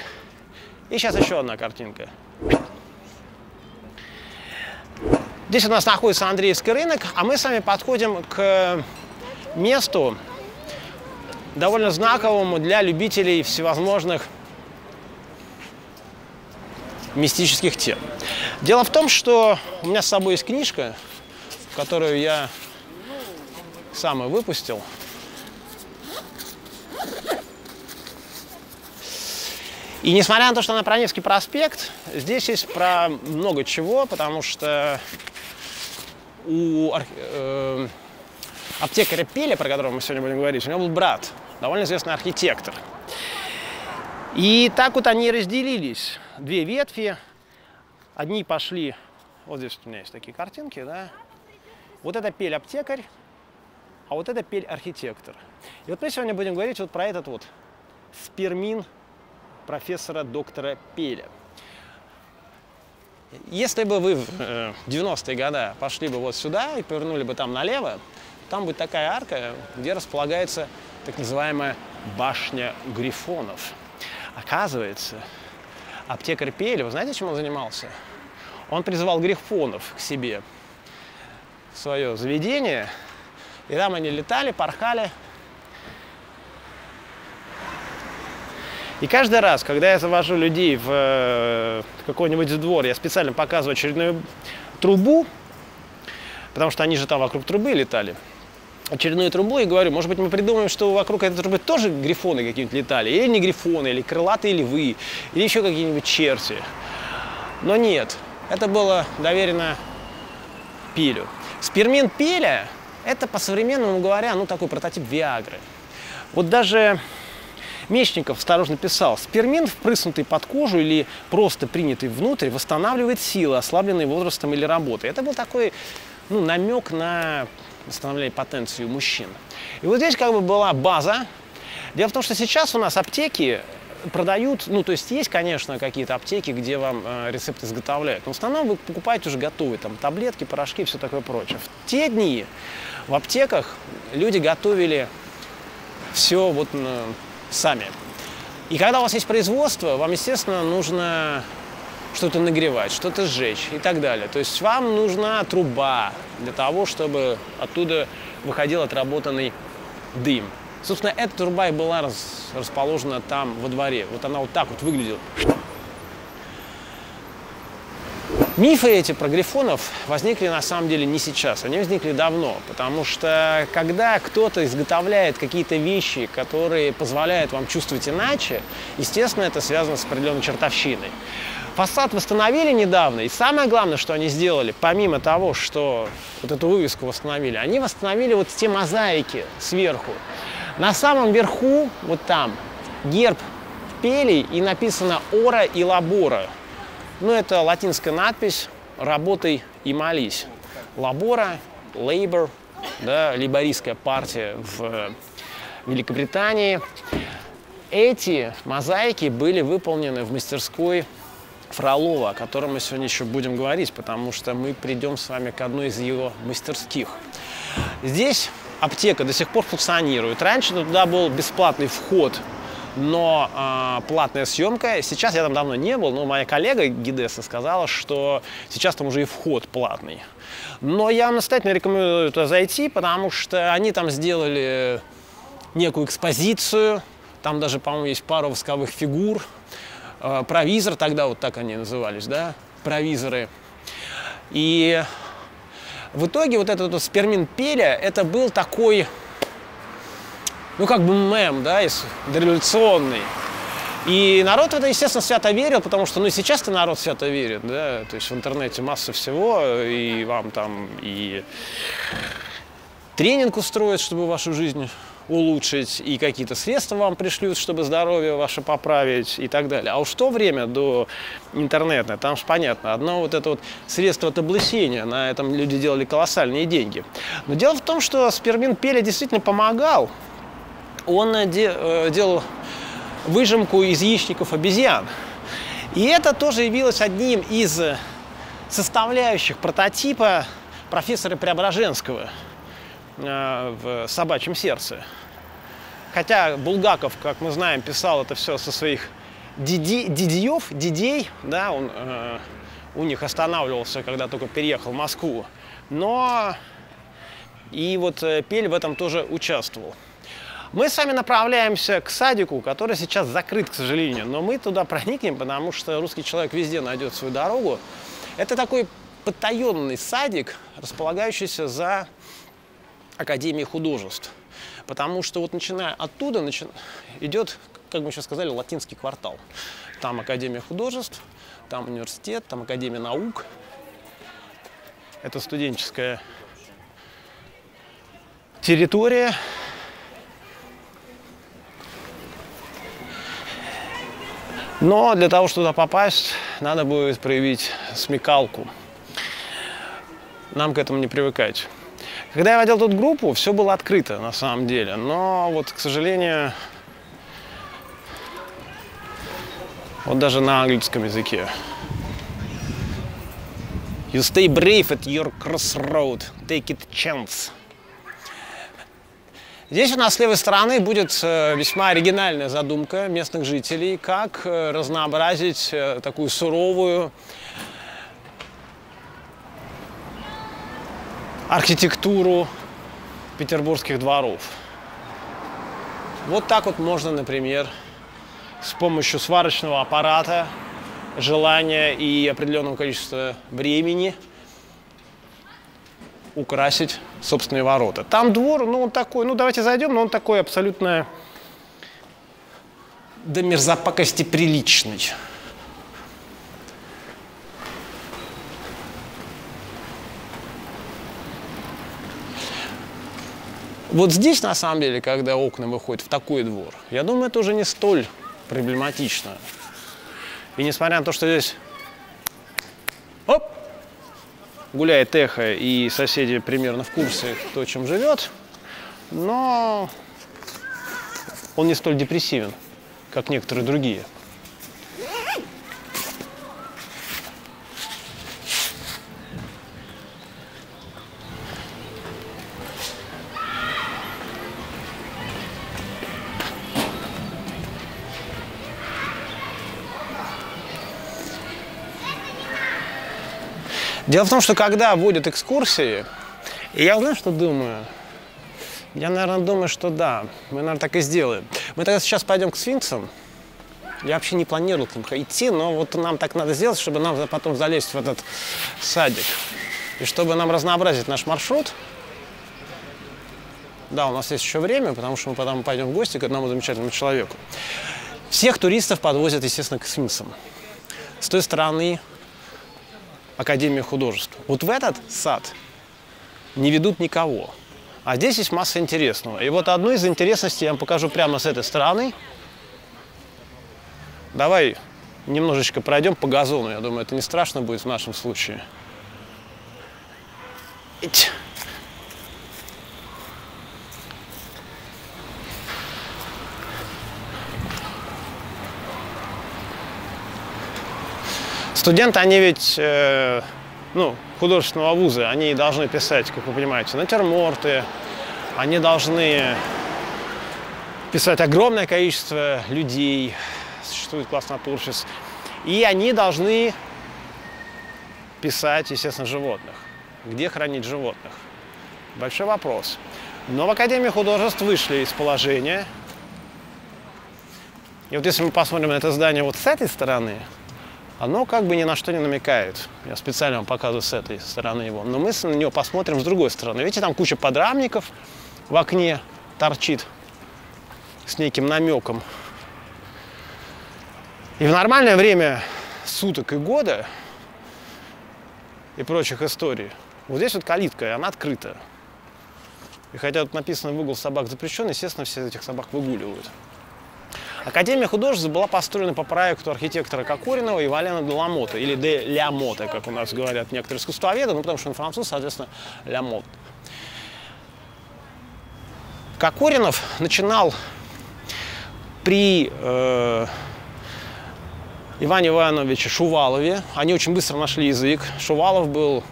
и сейчас еще одна картинка. Здесь у нас находится Андреевский рынок, а мы с вами подходим к месту, довольно знаковому для любителей всевозможных мистических тем. Дело в том, что у меня с собой есть книжка, которую я сам и выпустил. И несмотря на то, что на Проневский проспект, здесь есть про много чего, потому что у э, аптекаря Пеля, про которого мы сегодня будем говорить, у него был брат, довольно известный архитектор. И так вот они разделились. Две ветви. Одни пошли, вот здесь у меня есть такие картинки, да. Вот это Пель-аптекарь, а вот это Пель-архитектор. И вот мы сегодня будем говорить вот про этот вот спермин профессора доктора Пеля. Если бы вы в 90-е э, годы пошли бы вот сюда и повернули бы там налево, там будет такая арка, где располагается так называемая башня грифонов. Оказывается, аптекарь Пель, вы знаете, чем он занимался? Он призывал грифонов к себе в свое заведение, и там они летали, порхали, И каждый раз, когда я завожу людей в э, какой-нибудь двор, я специально показываю очередную трубу, потому что они же там вокруг трубы летали, очередную трубу и говорю, может быть, мы придумаем, что вокруг этой трубы тоже грифоны какие-нибудь летали, или не грифоны, или крылатые львы, или еще какие-нибудь черти. Но нет, это было доверено Пилю. Спермин Пиля – это, по-современному говоря, ну, такой прототип Виагры. Вот даже Мечников осторожно писал, спермин, впрыснутый под кожу или просто принятый внутрь, восстанавливает силы, ослабленные возрастом или работой. Это был такой ну, намек на восстановление потенции у мужчин. И вот здесь как бы была база. Дело в том, что сейчас у нас аптеки продают, ну, то есть есть, конечно, какие-то аптеки, где вам э, рецепт изготовляют, но в основном вы покупаете уже готовые, там, таблетки, порошки все такое прочее. В те дни в аптеках люди готовили все вот сами. И когда у вас есть производство, вам, естественно, нужно что-то нагревать, что-то сжечь и так далее. То есть вам нужна труба для того, чтобы оттуда выходил отработанный дым. Собственно, эта труба и была рас, расположена там во дворе. Вот она вот так вот выглядела. Мифы эти про грифонов возникли на самом деле не сейчас, они возникли давно, потому что когда кто-то изготовляет какие-то вещи, которые позволяют вам чувствовать иначе, естественно, это связано с определенной чертовщиной. Фасад восстановили недавно, и самое главное, что они сделали, помимо того, что вот эту вывеску восстановили, они восстановили вот те мозаики сверху. На самом верху, вот там, герб пелей и написано «Ора» и «Лабора». Ну, это латинская надпись «Работай и молись». Лабора, Labour, да, лейбористская партия в Великобритании. Эти мозаики были выполнены в мастерской Фролова, о котором мы сегодня еще будем говорить, потому что мы придем с вами к одной из его мастерских. Здесь аптека до сих пор функционирует. Раньше туда был бесплатный вход но э, платная съемка. Сейчас я там давно не был, но моя коллега Гидеса сказала, что сейчас там уже и вход платный. Но я настоятельно рекомендую туда зайти, потому что они там сделали некую экспозицию. Там даже, по-моему, есть пару восковых фигур. Э, провизор тогда, вот так они назывались, да, провизоры. И в итоге вот этот вот спермин Пеля, это был такой ну, как бы мем, да, дореволюционный. И народ в это, естественно, свято верил, потому что, ну, и сейчас-то народ свято верит, да, то есть в интернете масса всего, и вам там и тренинг устроят, чтобы вашу жизнь улучшить, и какие-то средства вам пришлют, чтобы здоровье ваше поправить и так далее. А уж то время до интернета, там же понятно, одно вот это вот средство от облысения, на этом люди делали колоссальные деньги. Но дело в том, что спермин Пеля действительно помогал он э, э, делал выжимку из яичников обезьян. И это тоже явилось одним из составляющих прототипа профессора Преображенского э, в «Собачьем сердце». Хотя Булгаков, как мы знаем, писал это все со своих диди, дидиев, дидей, да, он э, у них останавливался, когда только переехал в Москву. Но и вот Пель в этом тоже участвовал. Мы с вами направляемся к садику, который сейчас закрыт, к сожалению, но мы туда проникнем, потому что русский человек везде найдет свою дорогу. Это такой потаенный садик, располагающийся за Академией художеств. Потому что вот начиная оттуда начи... идет, как мы сейчас сказали, латинский квартал. Там Академия художеств, там университет, там Академия наук. Это студенческая территория. Но для того, чтобы туда попасть, надо будет проявить смекалку. Нам к этому не привыкать. Когда я водил тут группу, все было открыто на самом деле. Но вот, к сожалению, вот даже на английском языке. You stay brave at your crossroad. Take it chance. Здесь у нас с левой стороны будет э, весьма оригинальная задумка местных жителей, как э, разнообразить э, такую суровую архитектуру петербургских дворов. Вот так вот можно, например, с помощью сварочного аппарата, желания и определенного количества времени – украсить собственные ворота. Там двор, ну он такой, ну давайте зайдем, но он такой абсолютно до мерзопакости приличный. Вот здесь, на самом деле, когда окна выходят в такой двор, я думаю, это уже не столь проблематично. И несмотря на то, что здесь оп, гуляет эхо, и соседи примерно в курсе, кто чем живет, но он не столь депрессивен, как некоторые другие. Дело в том, что когда водят экскурсии, я знаю, что думаю, я, наверное, думаю, что да, мы, наверное, так и сделаем. Мы тогда сейчас пойдем к сфинксам, Я вообще не планировал к ним идти, но вот нам так надо сделать, чтобы нам потом залезть в этот садик. И чтобы нам разнообразить наш маршрут, да, у нас есть еще время, потому что мы потом пойдем в гости к одному замечательному человеку. Всех туристов подвозят, естественно, к Сфинксам. С той стороны Академия художеств. Вот в этот сад не ведут никого. А здесь есть масса интересного. И вот одну из интересностей я вам покажу прямо с этой стороны. Давай немножечко пройдем по газону. Я думаю, это не страшно будет в нашем случае. Ить. Студенты, они ведь, э, ну, художественного вуза, они должны писать, как вы понимаете, натюрморты, они должны писать огромное количество людей, существует класс натурщиц, и они должны писать, естественно, животных. Где хранить животных? Большой вопрос. Но в Академии художеств вышли из положения. И вот если мы посмотрим на это здание вот с этой стороны, оно как бы ни на что не намекает. Я специально вам показываю с этой стороны его. Но мы на него посмотрим с другой стороны. Видите, там куча подрамников в окне торчит с неким намеком. И в нормальное время суток и года и прочих историй, вот здесь вот калитка, и она открыта. И хотя тут написано «выгул собак запрещен», естественно, все этих собак выгуливают. Академия художеств была построена по проекту архитектора Кокоринова и Валена де Ламота, или де Лямота, как у нас говорят некоторые искусствоведы, ну, потому что он француз, соответственно, Лямот. Кокоринов начинал при э, Иване Ивановиче Шувалове. Они очень быстро нашли язык. Шувалов был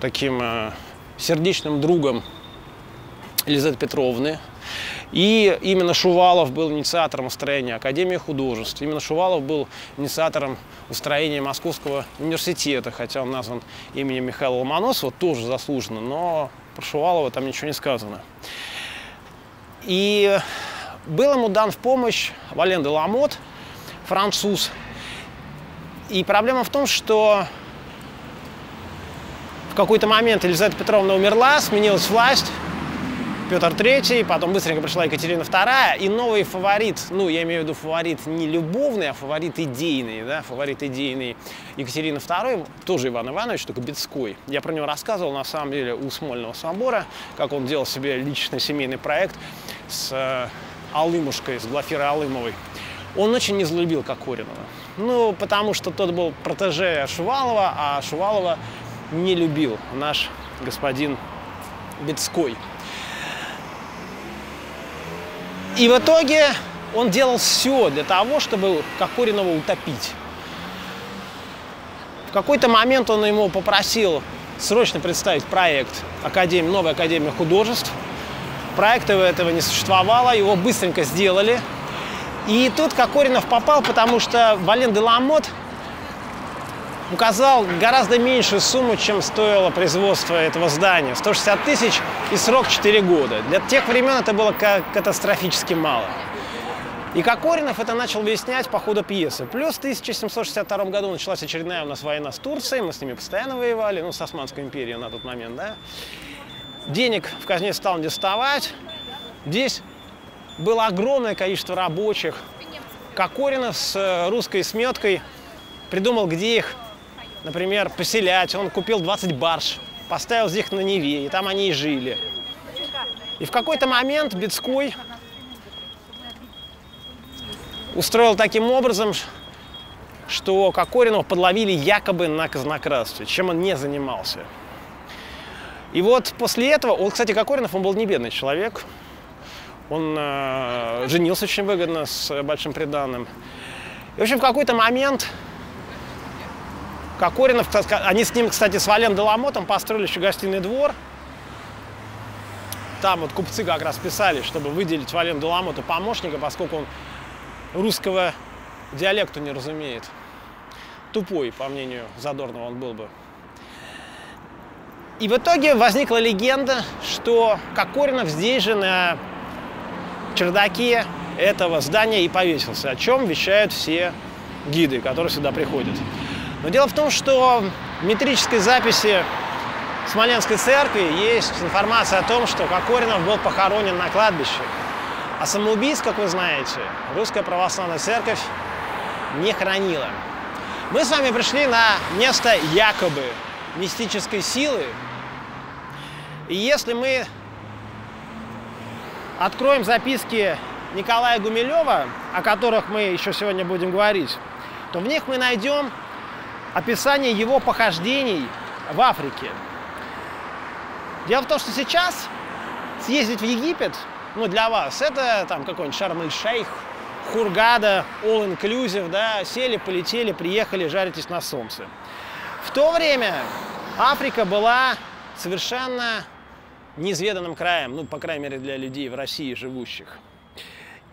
таким э, сердечным другом Елизаветы Петровны. И именно Шувалов был инициатором устроения Академии художеств. Именно Шувалов был инициатором устроения Московского университета, хотя он назван именем Михаила Ломоносова, тоже заслуженно, но про Шувалова там ничего не сказано. И был ему дан в помощь Вален де Ламот, француз. И проблема в том, что в какой-то момент Елизавета Петровна умерла, сменилась власть, Петр III, потом быстренько пришла Екатерина II, и новый фаворит, ну, я имею в виду фаворит не любовный, а фаворит идейный, да, фаворит идейный Екатерины II, тоже Иван Иванович, только Бецкой. Я про него рассказывал, на самом деле, у Смольного собора, как он делал себе личный семейный проект с э, Алымушкой, с Глафирой Алымовой. Он очень не злобил Кокоринова. Ну, потому что тот был протеже Шувалова, а Шувалова не любил наш господин Бецкой. И в итоге он делал все для того, чтобы Кокоринова утопить. В какой-то момент он ему попросил срочно представить проект Академии, новой Академии художеств. Проекта этого не существовало, его быстренько сделали. И тут Кокоринов попал, потому что Вален де Ламот указал гораздо меньшую сумму, чем стоило производство этого здания. 160 тысяч и срок 4 года. Для тех времен это было катастрофически мало. И Кокоринов это начал выяснять по ходу пьесы. Плюс в 1762 году началась очередная у нас война с Турцией, мы с ними постоянно воевали, ну, с Османской империей на тот момент, да. Денег в казне стал не доставать. Здесь было огромное количество рабочих. Кокоринов с э, русской сметкой придумал, где их например, поселять. Он купил 20 барж, поставил их на Неве, и там они и жили. И в какой-то момент Бецкой устроил таким образом, что Кокоринова подловили якобы на казнократстве, чем он не занимался. И вот после этого, он, кстати, Кокоринов, он был не бедный человек, он э, женился очень выгодно с большим приданным. И, в общем, в какой-то момент Кокоринов, они с ним, кстати, с Вален Деламотом построили еще гостиный двор. Там вот купцы как раз писали, чтобы выделить Вален Деламоту помощника, поскольку он русского диалекту не разумеет. Тупой, по мнению Задорнова, он был бы. И в итоге возникла легенда, что Кокоринов здесь же на чердаке этого здания и повесился, о чем вещают все гиды, которые сюда приходят. Но дело в том, что в метрической записи Смоленской церкви есть информация о том, что Кокоринов был похоронен на кладбище. А самоубийц, как вы знаете, Русская Православная Церковь не хранила. Мы с вами пришли на место якобы мистической силы. И если мы откроем записки Николая Гумилева, о которых мы еще сегодня будем говорить, то в них мы найдем описание его похождений в Африке. Дело в том, что сейчас съездить в Египет, ну, для вас, это там какой-нибудь Шарм-эль-Шейх, Хургада, All Inclusive, да, сели, полетели, приехали, жаритесь на солнце. В то время Африка была совершенно неизведанным краем, ну, по крайней мере, для людей в России живущих.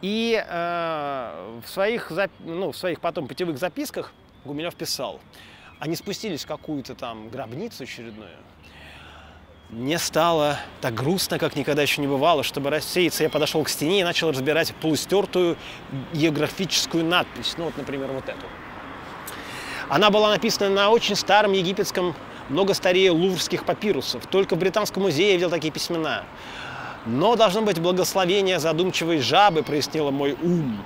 И э, в, своих, ну, в своих потом путевых записках Гумилев писал, они спустились в какую-то там гробницу очередную, мне стало так грустно, как никогда еще не бывало, чтобы рассеяться. Я подошел к стене и начал разбирать полустертую географическую надпись. Ну вот, например, вот эту. Она была написана на очень старом египетском, много старее луврских папирусов. Только в Британском музее я видел такие письмена. Но должно быть благословение задумчивой жабы, прояснило мой ум.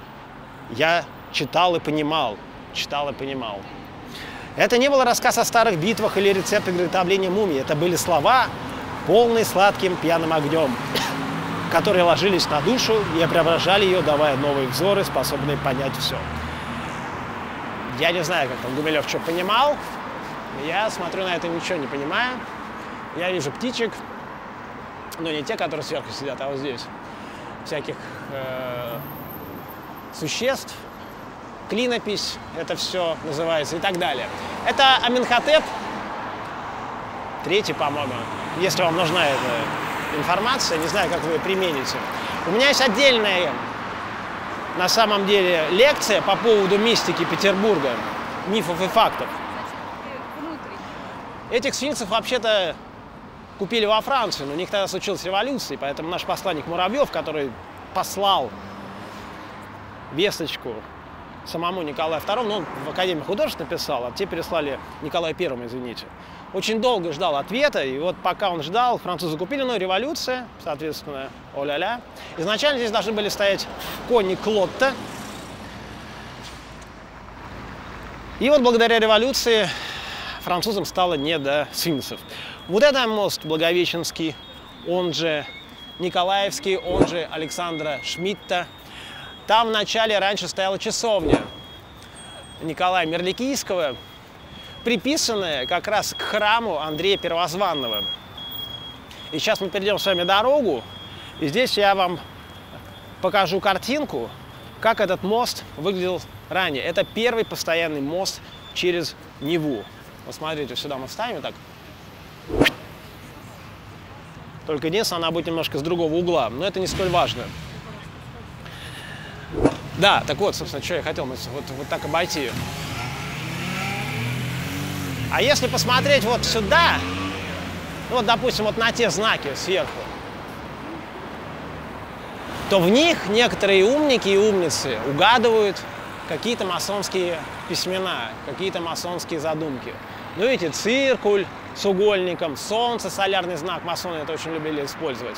Я читал и понимал, читал и понимал. Это не был рассказ о старых битвах или рецепт приготовления мумии. Это были слова, полный сладким пьяным огнем, <coughs> которые ложились на душу и преображали ее, давая новые взоры, способные понять все. Я не знаю, как там Гумилев что понимал. Я смотрю на это ничего не понимаю. Я вижу птичек, но не те, которые сверху сидят, а вот здесь. Всяких э, существ, клинопись, это все называется и так далее. Это Аминхотеп, третий, по-моему, если вам нужна эта информация, не знаю, как вы ее примените. У меня есть отдельная, на самом деле, лекция по поводу мистики Петербурга, мифов и фактов. Этих сфинксов вообще-то купили во Франции, но у них тогда случилась революция, поэтому наш посланник Муравьев, который послал весточку самому Николаю II, ну, он в Академии художеств написал, а те переслали Николаю I, извините очень долго ждал ответа, и вот пока он ждал, французы купили, ну, революция, соответственно, о-ля-ля. Изначально здесь должны были стоять кони Клотта. И вот благодаря революции французам стало не до сфинксов. Вот это мост Благовещенский, он же Николаевский, он же Александра Шмидта. Там вначале раньше стояла часовня Николая Мерликийского, приписанное как раз к храму Андрея Первозванного. И сейчас мы перейдем с вами дорогу, и здесь я вам покажу картинку, как этот мост выглядел ранее. Это первый постоянный мост через Неву. Вот смотрите, сюда мы вставим так. Только единственное, она будет немножко с другого угла, но это не столь важно. Да, так вот, собственно, что я хотел, вот, вот так обойти ее. А если посмотреть вот сюда, ну, вот, допустим, вот на те знаки сверху, то в них некоторые умники и умницы угадывают какие-то масонские письмена, какие-то масонские задумки. Ну, видите, циркуль с угольником, солнце, солярный знак, масоны это очень любили использовать.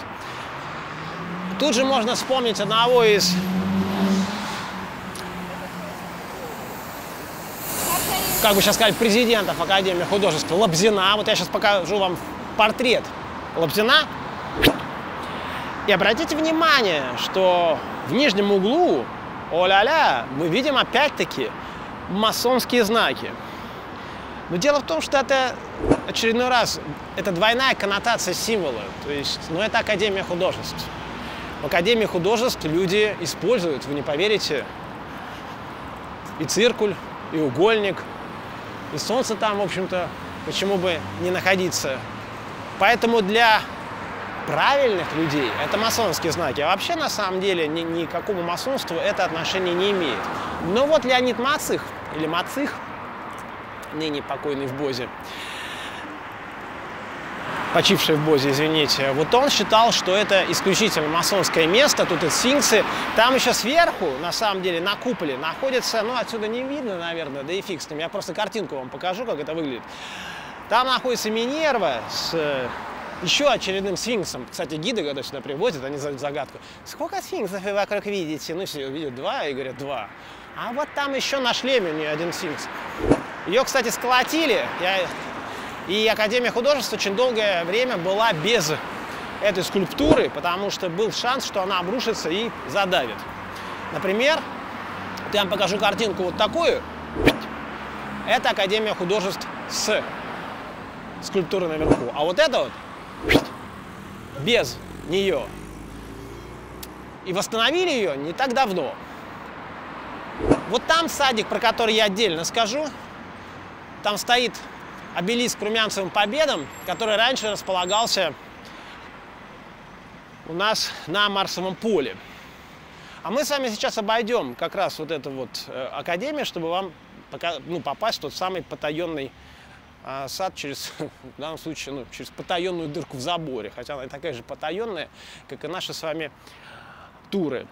Тут же можно вспомнить одного из как бы сейчас сказать, президентов Академии художеств Лобзина. Вот я сейчас покажу вам портрет Лобзина. И обратите внимание, что в нижнем углу, о-ля-ля, мы видим опять-таки масонские знаки. Но дело в том, что это очередной раз, это двойная коннотация символа. То есть, ну это Академия художеств. В Академии художеств люди используют, вы не поверите, и циркуль, и угольник, и солнце там, в общем-то, почему бы не находиться. Поэтому для правильных людей это масонские знаки. А вообще, на самом деле, ни, никакому масонству это отношение не имеет. Но вот Леонид Мацих, или Мацих, ныне покойный в Бозе, почивший в Бозе, извините, вот он считал, что это исключительно масонское место, тут и сфинксы. Там еще сверху, на самом деле, на куполе находится, ну, отсюда не видно, наверное, да и фиг с ним, я просто картинку вам покажу, как это выглядит. Там находится Минерва с э, еще очередным сфинксом. Кстати, гиды, когда сюда приводят, они задают загадку. Сколько сфинксов вы вокруг видите? Ну, все видят два, и говорят, два. А вот там еще на шлеме у один сфинкс. Ее, кстати, сколотили. Я и Академия художеств очень долгое время была без этой скульптуры, потому что был шанс, что она обрушится и задавит. Например, я вам покажу картинку вот такую. Это Академия художеств с скульптурой наверху. А вот это вот без нее. И восстановили ее не так давно. Вот там садик, про который я отдельно скажу. Там стоит обелиск румянцевым победам, который раньше располагался у нас на Марсовом поле. А мы с вами сейчас обойдем как раз вот эту вот э, академию, чтобы вам пока, ну, попасть в тот самый потаенный э, сад через, <laughs> в данном случае, ну, через потаенную дырку в заборе, хотя она такая же потаенная, как и наши с вами туры.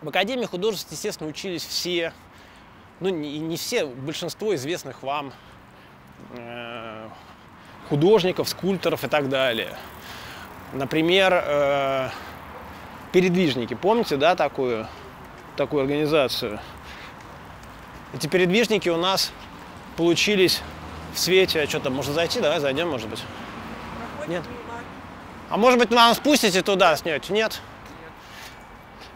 В Академии художеств, естественно, учились все, ну не, не все, большинство известных вам художников, скульпторов и так далее. Например, э, передвижники. Помните, да, такую, такую организацию? Эти передвижники у нас получились в свете. А что там, можно зайти? Давай зайдем, может быть. Нет? А может быть, нам спустите туда снять? Нет?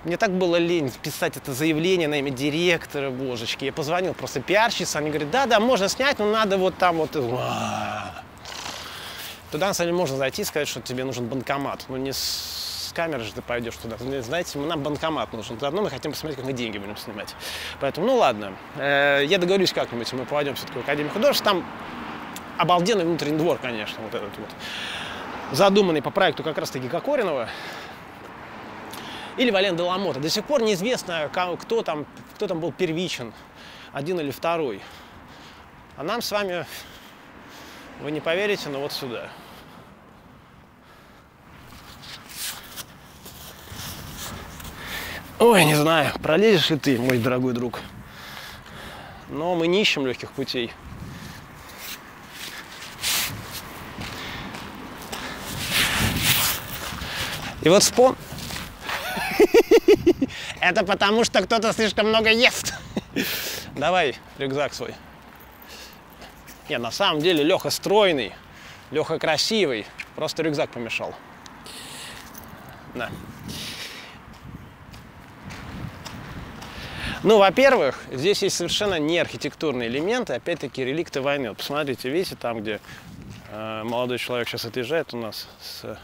Мне так было лень писать это заявление на имя директора, божечки. Я позвонил просто пиарщице, они говорят, да-да, можно снять, но надо вот там вот... Туда, на самом деле, можно зайти и сказать, что тебе нужен банкомат. Ну, не с камеры же ты пойдешь туда. Знаете, нам банкомат нужен. Заодно мы хотим посмотреть, как мы деньги будем снимать. Поэтому, ну ладно. Э, я договорюсь как-нибудь, мы пойдем все-таки в Академию художеств. Там обалденный внутренний двор, конечно, вот этот вот. Задуманный по проекту как раз-таки Кокоринова или Вален де Ламота. До сих пор неизвестно, кто там, кто там был первичен, один или второй. А нам с вами, вы не поверите, но вот сюда. Ой, не знаю, пролезешь ли ты, мой дорогой друг. Но мы не ищем легких путей. И вот вспом... <laughs> Это потому, что кто-то слишком много ест. <laughs> Давай рюкзак свой. Не, на самом деле Леха стройный, Леха красивый. Просто рюкзак помешал. Да. Ну, во-первых, здесь есть совершенно не архитектурные элементы, опять-таки реликты войны. Вот посмотрите, видите, там, где э, молодой человек сейчас отъезжает у нас с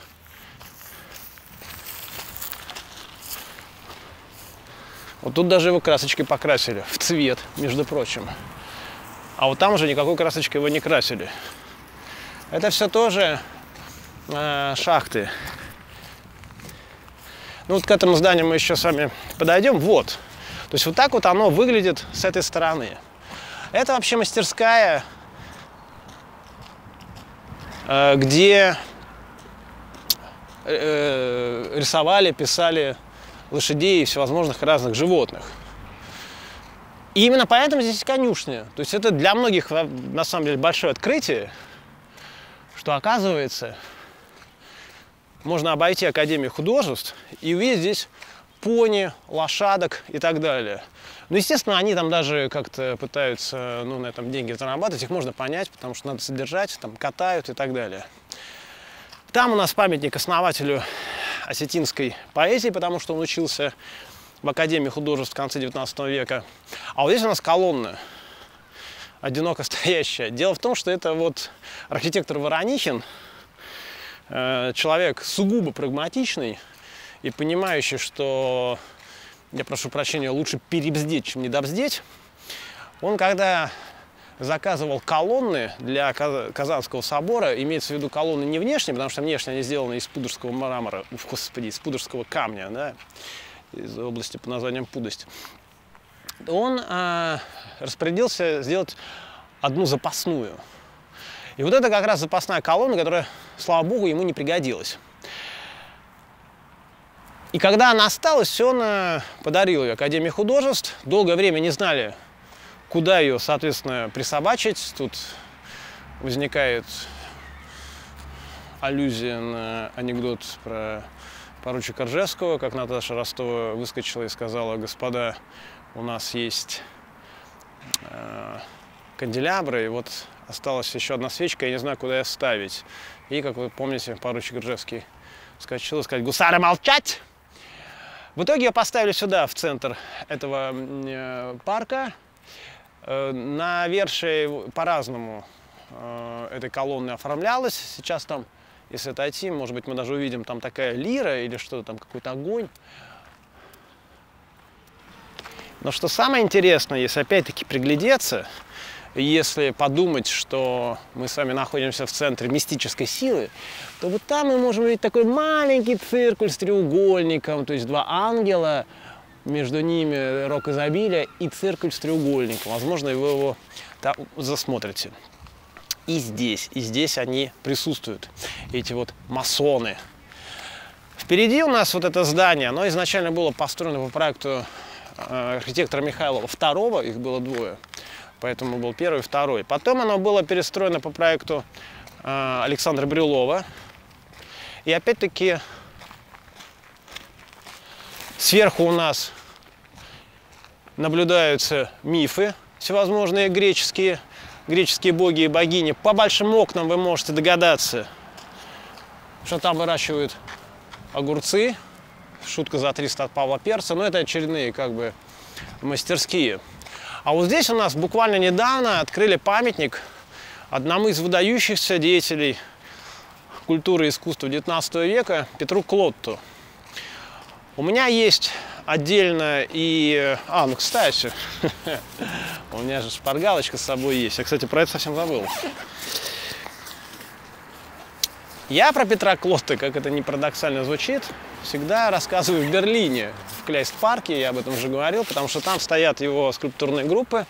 Вот тут даже его красочкой покрасили в цвет, между прочим. А вот там уже никакой красочкой его не красили. Это все тоже э, шахты. Ну вот к этому зданию мы еще с вами подойдем. Вот. То есть вот так вот оно выглядит с этой стороны. Это вообще мастерская, э, где э, рисовали, писали лошадей и всевозможных разных животных. И именно поэтому здесь конюшня. То есть это для многих, на самом деле, большое открытие, что оказывается, можно обойти Академию художеств и увидеть здесь пони, лошадок и так далее. Ну, естественно, они там даже как-то пытаются ну, на этом деньги зарабатывать, их можно понять, потому что надо содержать, там катают и так далее. Там у нас памятник основателю осетинской поэзии, потому что он учился в Академии художеств в конце 19 века. А вот здесь у нас колонна, одиноко стоящая. Дело в том, что это вот архитектор Воронихин, э, человек сугубо прагматичный и понимающий, что, я прошу прощения, лучше перебздеть, чем недобздеть. Он когда заказывал колонны для Казанского собора. Имеется в виду колонны не внешние, потому что внешне они сделаны из пудожского мрамора, господи, из пудожского камня, да, из области под названием Пудость. Он а, распорядился сделать одну запасную. И вот это как раз запасная колонна, которая, слава богу, ему не пригодилась. И когда она осталась, он э, подарил ее Академии художеств. Долгое время не знали, куда ее, соответственно, присобачить. Тут возникает аллюзия на анекдот про поручика Ржевского, как Наташа Ростова выскочила и сказала, господа, у нас есть э, канделябры, и вот осталась еще одна свечка, я не знаю, куда ее ставить. И, как вы помните, поручик Ржевский вскочил и сказал, гусары молчать! В итоге ее поставили сюда, в центр этого э, парка. Э, на верши по-разному э, этой колонны оформлялась. Сейчас там, если отойти, может быть, мы даже увидим там такая лира или что-то там, какой-то огонь. Но что самое интересное, если опять-таки приглядеться, если подумать, что мы с вами находимся в центре мистической силы, то вот там мы можем видеть такой маленький циркуль с треугольником, то есть два ангела, между ними рок изобилия и циркуль с треугольником. Возможно, вы его там засмотрите. И здесь, и здесь они присутствуют, эти вот масоны. Впереди у нас вот это здание, оно изначально было построено по проекту э, архитектора Михайлова II, их было двое. Поэтому был первый и второй. Потом оно было перестроено по проекту э, Александра Брюлова. И опять-таки сверху у нас наблюдаются мифы всевозможные греческие, греческие боги и богини. По большим окнам вы можете догадаться, что там выращивают огурцы. Шутка за 300 от Павла Перца. Но это очередные как бы мастерские. А вот здесь у нас буквально недавно открыли памятник одному из выдающихся деятелей культуры и искусства XIX века Петру Клотту. У меня есть отдельно и... А, ну, кстати, <laughs> у меня же шпаргалочка с собой есть. Я, кстати, про это совсем забыл. Я про Петра Клотта, как это не парадоксально звучит, всегда рассказываю в Берлине, в Кляйст-парке, я об этом уже говорил, потому что там стоят его скульптурные группы.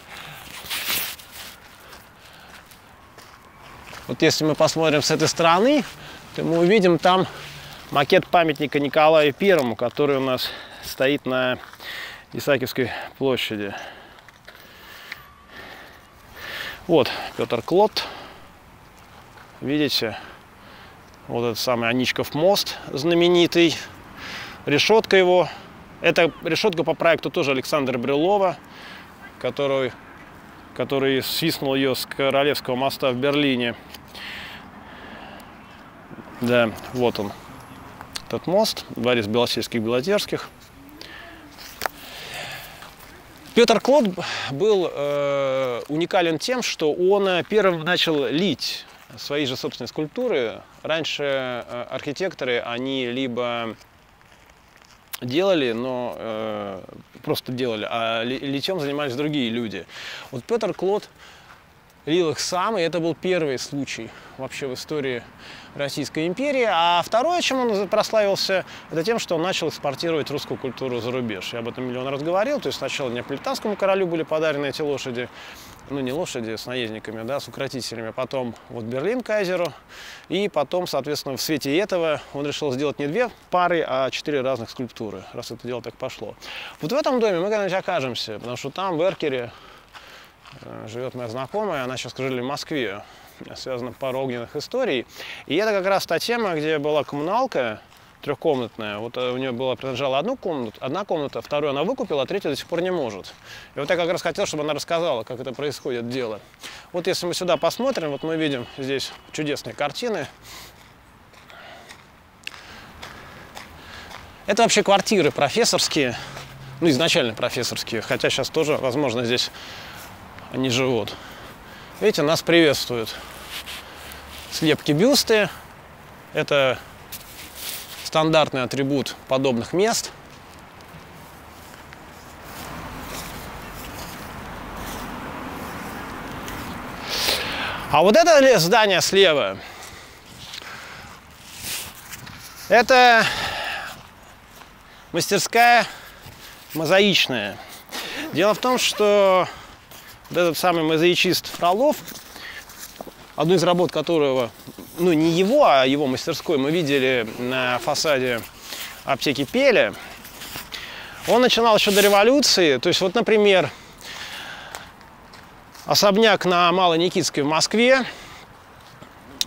Вот если мы посмотрим с этой стороны, то мы увидим там макет памятника Николаю Первому, который у нас стоит на Исаакиевской площади. Вот Петр Клод. Видите, вот этот самый Аничков мост знаменитый. Решетка его. Это решетка по проекту тоже Александра Брюлова, который, который свистнул ее с Королевского моста в Берлине. Да, вот он, этот мост, дворец Белосельских-Белозерских. Петр Клод был э, уникален тем, что он первым начал лить свои же собственные скульптуры. Раньше э, архитекторы, они либо делали, но э, просто делали, а литьем занимались другие люди. Вот Петр Клод лил их сам, и это был первый случай вообще в истории Российской империи. А второе, чем он прославился, это тем, что он начал экспортировать русскую культуру за рубеж. Я об этом миллион раз говорил. То есть сначала неаполитанскому королю были подарены эти лошади, ну не лошади, с наездниками, да, с укротителями. Потом вот Берлин кайзеру. И потом, соответственно, в свете этого он решил сделать не две пары, а четыре разных скульптуры, раз это дело так пошло. Вот в этом доме мы когда-нибудь окажемся, потому что там, в Эркере, э, живет моя знакомая, она сейчас жили в Москве, связана пара огненных историй. И это как раз та тема, где была коммуналка, трехкомнатная. Вот э, у нее была принадлежала одну комнату, одна комната, вторую она выкупила, а третью до сих пор не может. И вот я как раз хотел, чтобы она рассказала, как это происходит дело. Вот если мы сюда посмотрим, вот мы видим здесь чудесные картины. Это вообще квартиры профессорские, ну изначально профессорские, хотя сейчас тоже, возможно, здесь они живут. Видите, нас приветствуют слепки бюсты. Это стандартный атрибут подобных мест. А вот это здание слева, это мастерская мозаичная. Дело в том, что вот этот самый мозаичист Фролов одну из работ которого, ну не его, а его мастерской мы видели на фасаде аптеки Пеля. Он начинал еще до революции. То есть вот, например, особняк на Малой Никитской в Москве,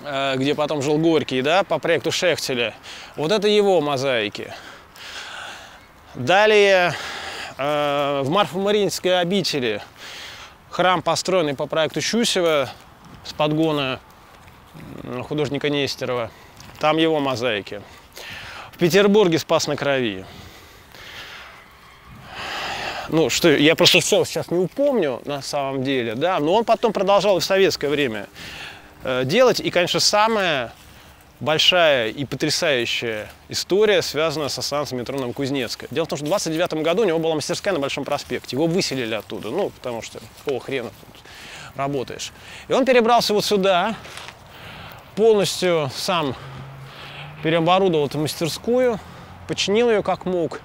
э, где потом жил Горький, да, по проекту Шехтеля. Вот это его мозаики. Далее э, в Марфо-Мариинской обители храм, построенный по проекту Щусева с подгона художника Нестерова. Там его мозаики. В Петербурге спас на крови. Ну, что я просто все сейчас не упомню на самом деле, да, но он потом продолжал в советское время э, делать. И, конечно, самая большая и потрясающая история связана со станцией метро Новокузнецкая. Дело в том, что в 29 году у него была мастерская на Большом проспекте. Его выселили оттуда, ну, потому что какого хрена работаешь. И он перебрался вот сюда, полностью сам переоборудовал эту мастерскую, починил ее как мог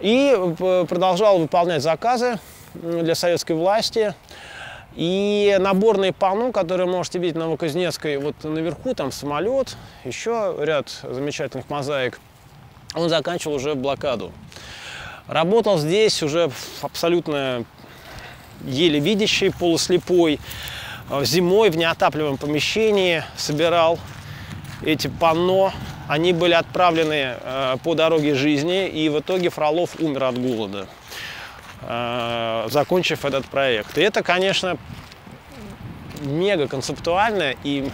и э, продолжал выполнять заказы для советской власти. И наборные панно, которые можете видеть на Новокузнецкой, вот наверху там самолет, еще ряд замечательных мозаик, он заканчивал уже блокаду. Работал здесь уже абсолютно еле видящий, полуслепой. Э, зимой в неотапливаемом помещении собирал эти панно. Они были отправлены э, по дороге жизни, и в итоге Фролов умер от голода, э, закончив этот проект. И это, конечно, мега концептуально и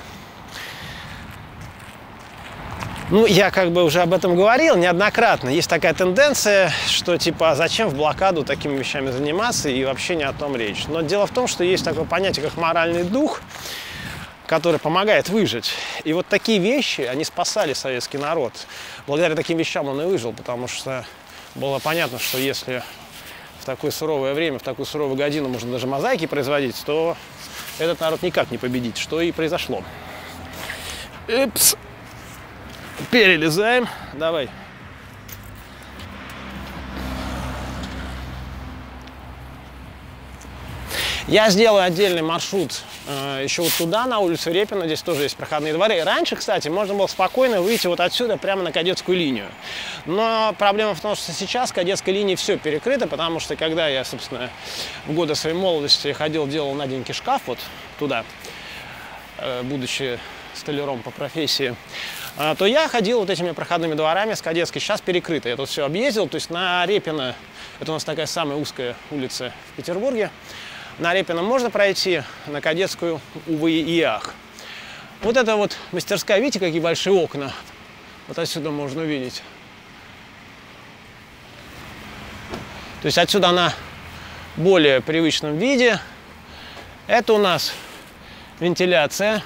ну, я как бы уже об этом говорил неоднократно. Есть такая тенденция, что типа, а зачем в блокаду такими вещами заниматься, и вообще не о том речь. Но дело в том, что есть такое понятие, как моральный дух, который помогает выжить. И вот такие вещи, они спасали советский народ. Благодаря таким вещам он и выжил, потому что было понятно, что если в такое суровое время, в такую суровую годину можно даже мозаики производить, то этот народ никак не победить, что и произошло. Ипс. Перелезаем. Давай. Я сделаю отдельный маршрут э, еще вот туда, на улицу Репина. Здесь тоже есть проходные дворы. Раньше, кстати, можно было спокойно выйти вот отсюда прямо на кадетскую линию. Но проблема в том, что сейчас кадетской линии все перекрыто, потому что когда я, собственно, в годы своей молодости ходил, делал наденький шкаф вот туда, э, будучи столяром по профессии, то я ходил вот этими проходными дворами с Кадетской. Сейчас перекрыто. Я тут все объездил. То есть на Репина, это у нас такая самая узкая улица в Петербурге, на Репина можно пройти, на Кадетскую, увы и ах. Вот это вот мастерская, видите, какие большие окна? Вот отсюда можно увидеть. То есть отсюда она более привычном виде. Это у нас вентиляция.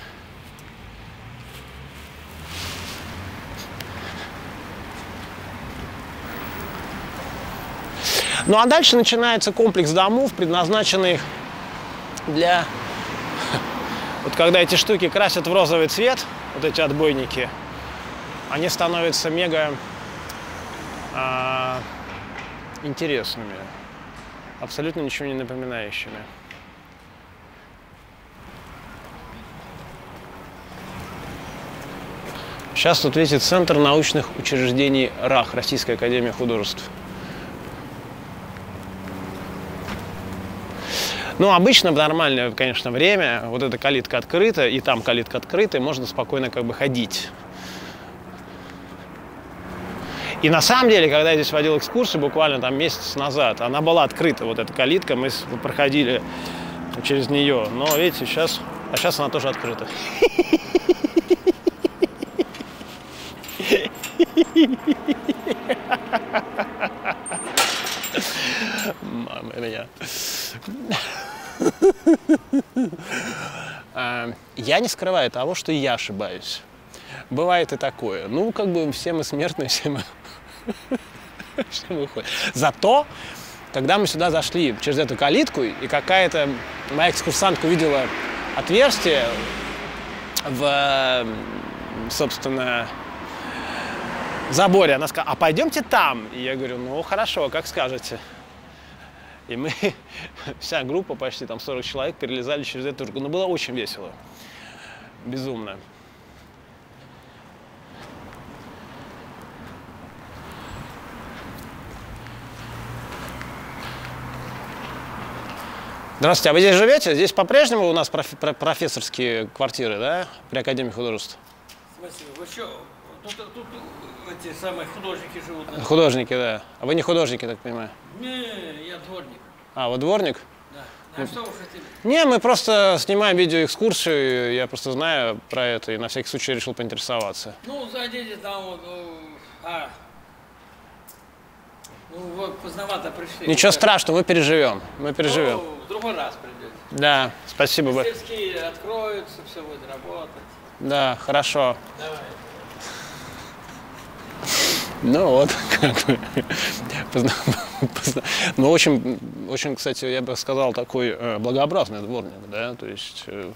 Ну а дальше начинается комплекс домов, предназначенных для... <laughs> Вот когда эти штуки красят в розовый цвет, вот эти отбойники, они становятся мега а, интересными, абсолютно ничего не напоминающими. Сейчас тут видите Центр научных учреждений РАХ, Российская Академия Художеств. Ну, обычно в нормальное, конечно, время вот эта калитка открыта, и там калитка открыта, и можно спокойно как бы ходить. И на самом деле, когда я здесь водил экскурсию буквально там месяц назад, она была открыта, вот эта калитка, мы проходили через нее. Но видите, сейчас, а сейчас она тоже открыта. <laughs> Мама меня. <laughs> Эм, я не скрываю того, что я ошибаюсь. Бывает и такое. Ну, как бы все мы смертные, <laughs> все мы... все мы Зато, когда мы сюда зашли через эту калитку, и какая-то моя экскурсантка увидела отверстие в, собственно, заборе, она сказала, а пойдемте там. И я говорю, ну, хорошо, как скажете. И мы, <laughs> вся группа, почти там 40 человек, перелезали через эту руку. Но было очень весело. безумно. Здравствуйте, а вы здесь живете? Здесь по-прежнему у нас проф- про- профессорские квартиры, да, при Академии художеств? Спасибо. Вы что, тут, тут эти самые художники живут? на- Художники, да. А вы не художники, так понимаю? Не, я дворник. А, вы дворник? Да. А что вы хотели? Не, мы просто снимаем видеоэкскурсию, я просто знаю про это и на всякий случай решил поинтересоваться. Ну, зайдите там вот, ну, а. Ну, вот поздновато пришли. Ничего страшного, мы переживем, мы переживем. Ну, в другой раз придете. Да, спасибо. Мастерские откроются, все будет работать. Да, хорошо. Давай. Ну вот, <laughs> как бы. Ну, очень, очень, кстати, я бы сказал, такой э, благообразный дворник, да, то есть э,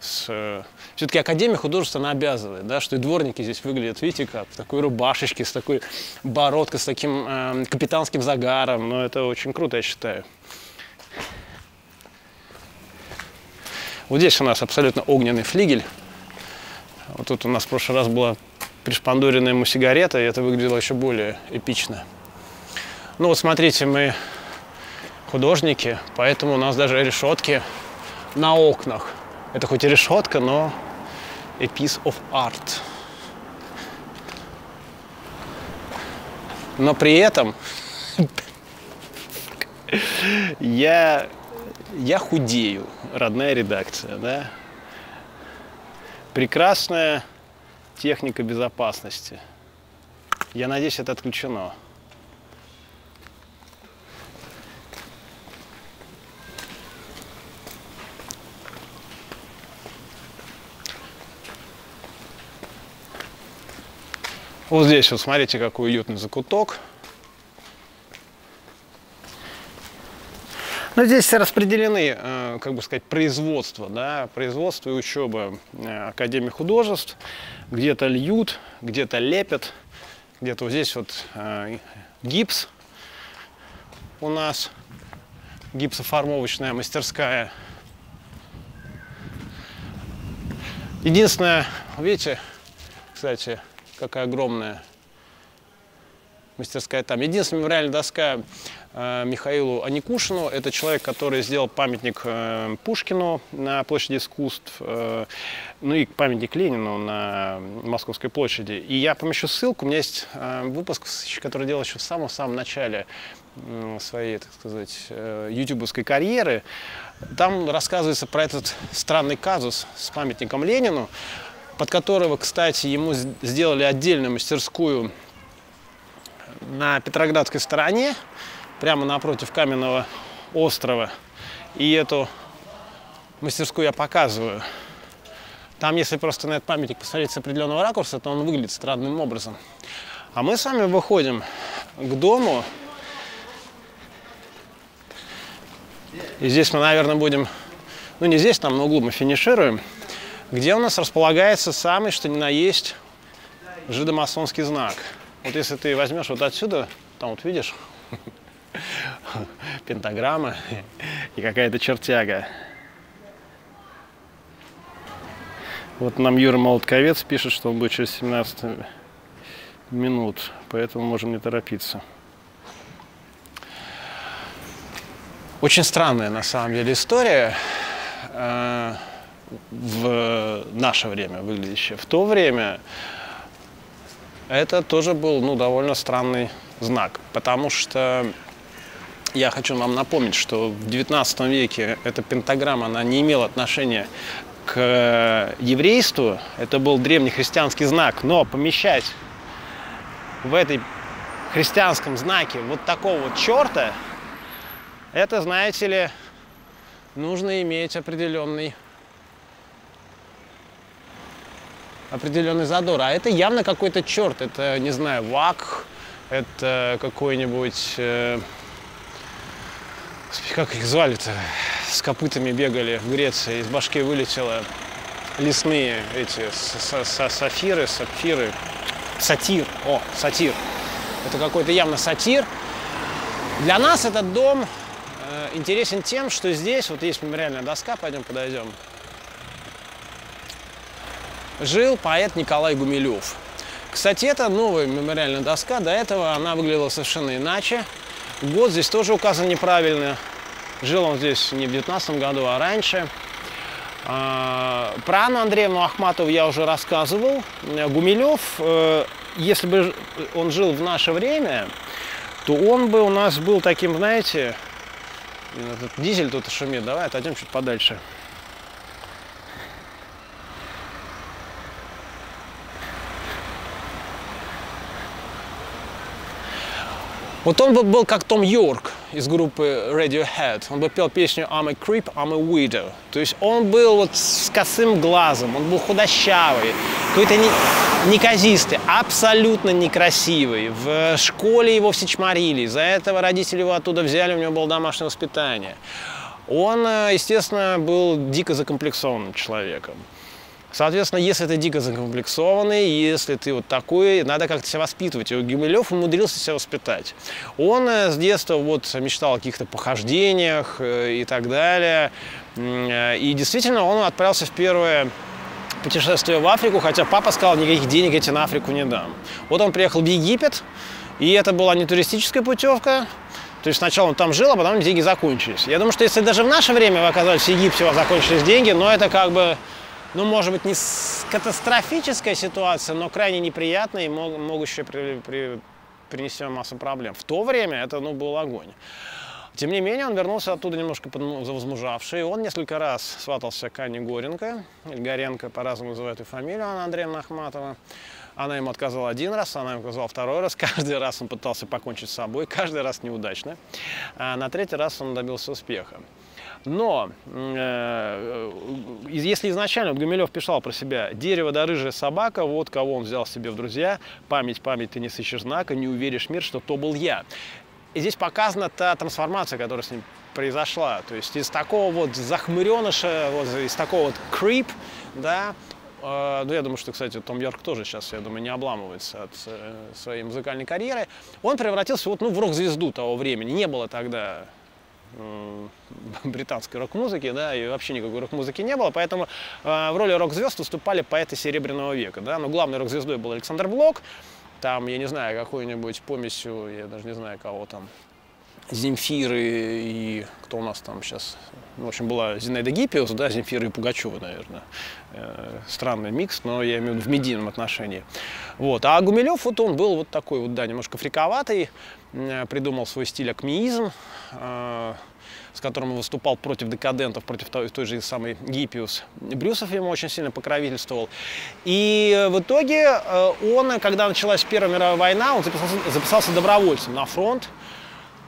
с, все-таки Академия художеств, она обязывает, да, что и дворники здесь выглядят, видите, как, в такой рубашечке, с такой бородкой, с таким э, капитанским загаром, ну, это очень круто, я считаю. Вот здесь у нас абсолютно огненный флигель. Вот тут у нас в прошлый раз была пришпандуренная ему сигарета, и это выглядело еще более эпично. Ну вот смотрите, мы художники, поэтому у нас даже решетки на окнах. Это хоть и решетка, но a piece of art. Но при этом <laughs> я, я худею, родная редакция, да? Прекрасная техника безопасности. Я надеюсь, это отключено. Вот здесь вот смотрите, какой уютный закуток. Ну, здесь распределены, э, как бы сказать, производства, да, производство и учеба э, Академии художеств. Где-то льют, где-то лепят, где-то вот здесь вот э, гипс у нас, гипсоформовочная мастерская. Единственное, видите, кстати, какая огромная мастерская там. Единственная мемориальная доска Михаилу Аникушину. Это человек, который сделал памятник э, Пушкину на площади искусств, э, ну и памятник Ленину на Московской площади. И я помещу ссылку. У меня есть э, выпуск, который делал еще в самом-самом начале своей, так сказать, э, ютубовской карьеры. Там рассказывается про этот странный казус с памятником Ленину, под которого, кстати, ему сделали отдельную мастерскую на Петроградской стороне, прямо напротив каменного острова. И эту мастерскую я показываю. Там, если просто на этот памятник посмотреть с определенного ракурса, то он выглядит странным образом. А мы с вами выходим к дому. И здесь мы, наверное, будем... Ну, не здесь, там на углу мы финишируем. Где у нас располагается самый, что ни на есть, жидомасонский знак. Вот если ты возьмешь вот отсюда, там вот видишь, <laughs> <laughs> пентаграмма и какая-то чертяга. Вот нам Юра Молотковец пишет, что он будет через 17 минут, поэтому можем не торопиться. Очень странная на самом деле история э, в наше время выглядящая. В то время это тоже был ну, довольно странный знак, потому что я хочу вам напомнить, что в 19 веке эта пентаграмма, она не имела отношения к еврейству, это был древнехристианский знак, но помещать в этой христианском знаке вот такого вот черта, это, знаете ли, нужно иметь определенный определенный задор. А это явно какой-то черт. Это, не знаю, вак, это какой-нибудь... э, как их звали-то? С копытами бегали в Греции, из башки вылетело лесные эти сафиры, сапфиры. Сатир. О, сатир. Это какой-то явно сатир. Для нас этот дом э, интересен тем, что здесь вот есть мемориальная доска, пойдем подойдем. жил поэт Николай Гумилев. Кстати, это новая мемориальная доска. До этого она выглядела совершенно иначе. Год здесь тоже указан неправильно. Жил он здесь не в 19 году, а раньше. А, Про Анну Андреевну Ахматову я уже рассказывал. Гумилев, э, если бы он жил в наше время, то он бы у нас был таким, знаете, этот дизель тут шумит. Давай отойдем чуть подальше. Вот он бы был как Том Йорк из группы Radiohead. Он бы пел песню I'm a creep, I'm a widow. То есть он был вот с косым глазом, он был худощавый, какой-то не, неказистый, абсолютно некрасивый. В школе его все чморили, из-за этого родители его оттуда взяли, у него было домашнее воспитание. Он, э, естественно, был дико закомплексованным человеком. Соответственно, если ты дико закомплексованный, если ты вот такой, надо как-то себя воспитывать. И Гумилев умудрился себя воспитать. Он э, с детства вот мечтал о каких-то похождениях э, и так далее. Э, и действительно, он отправился в первое путешествие в Африку, хотя папа сказал, никаких денег я тебе на Африку не дам. Вот он приехал в Египет, и это была не туристическая путевка, то есть сначала он там жил, а потом деньги закончились. Я думаю, что если даже в наше время вы оказались в Египте, у вас закончились деньги, но это как бы ну, может быть, не катастрофическая ситуация, но крайне неприятная и мог, могущая при, при, принести массу проблем. В то время это, ну, был огонь. Тем не менее, он вернулся оттуда немножко возмужавший. Он несколько раз сватался к Анне Горенко, или Горенко, по-разному называют ее фамилию, Анна Андреевна Ахматова. Она ему отказала один раз, она ему отказала второй раз. <laughs> Каждый раз он пытался покончить с собой, каждый раз неудачно. А на третий раз он добился успеха. Но э, если изначально вот Гумилев писал про себя «дерево да рыжая собака, вот кого он взял себе в друзья, память, память, ты не сыщешь знака, не уверишь мир, что то был я». И здесь показана та трансформация, которая с ним произошла. То есть из такого вот захмыреныша, вот из такого вот крип, да, э, ну, я думаю, что, кстати, Том Йорк тоже сейчас, я думаю, не обламывается от э, своей музыкальной карьеры. Он превратился вот, ну, в рок-звезду того времени. Не было тогда <laughs> британской рок-музыки, да, и вообще никакой рок-музыки не было, поэтому э, в роли рок-звезд выступали поэты Серебряного века, да, но главной рок-звездой был Александр Блок, там, я не знаю, какой-нибудь помесью, я даже не знаю, кого там, Земфиры и кто у нас там сейчас, ну, в общем, была Зинаида Гиппиус, да, Земфира и Пугачева, наверное. Э, странный микс, но я имею в виду в медийном отношении. Вот. А Гумилев, вот он был вот такой вот, да, немножко фриковатый, э, придумал свой стиль акмеизм, э, с которым выступал против декадентов, против той, той же самой Гиппиус. Брюсов ему очень сильно покровительствовал. И в итоге он, когда началась Первая мировая война, он записался, записался добровольцем на фронт.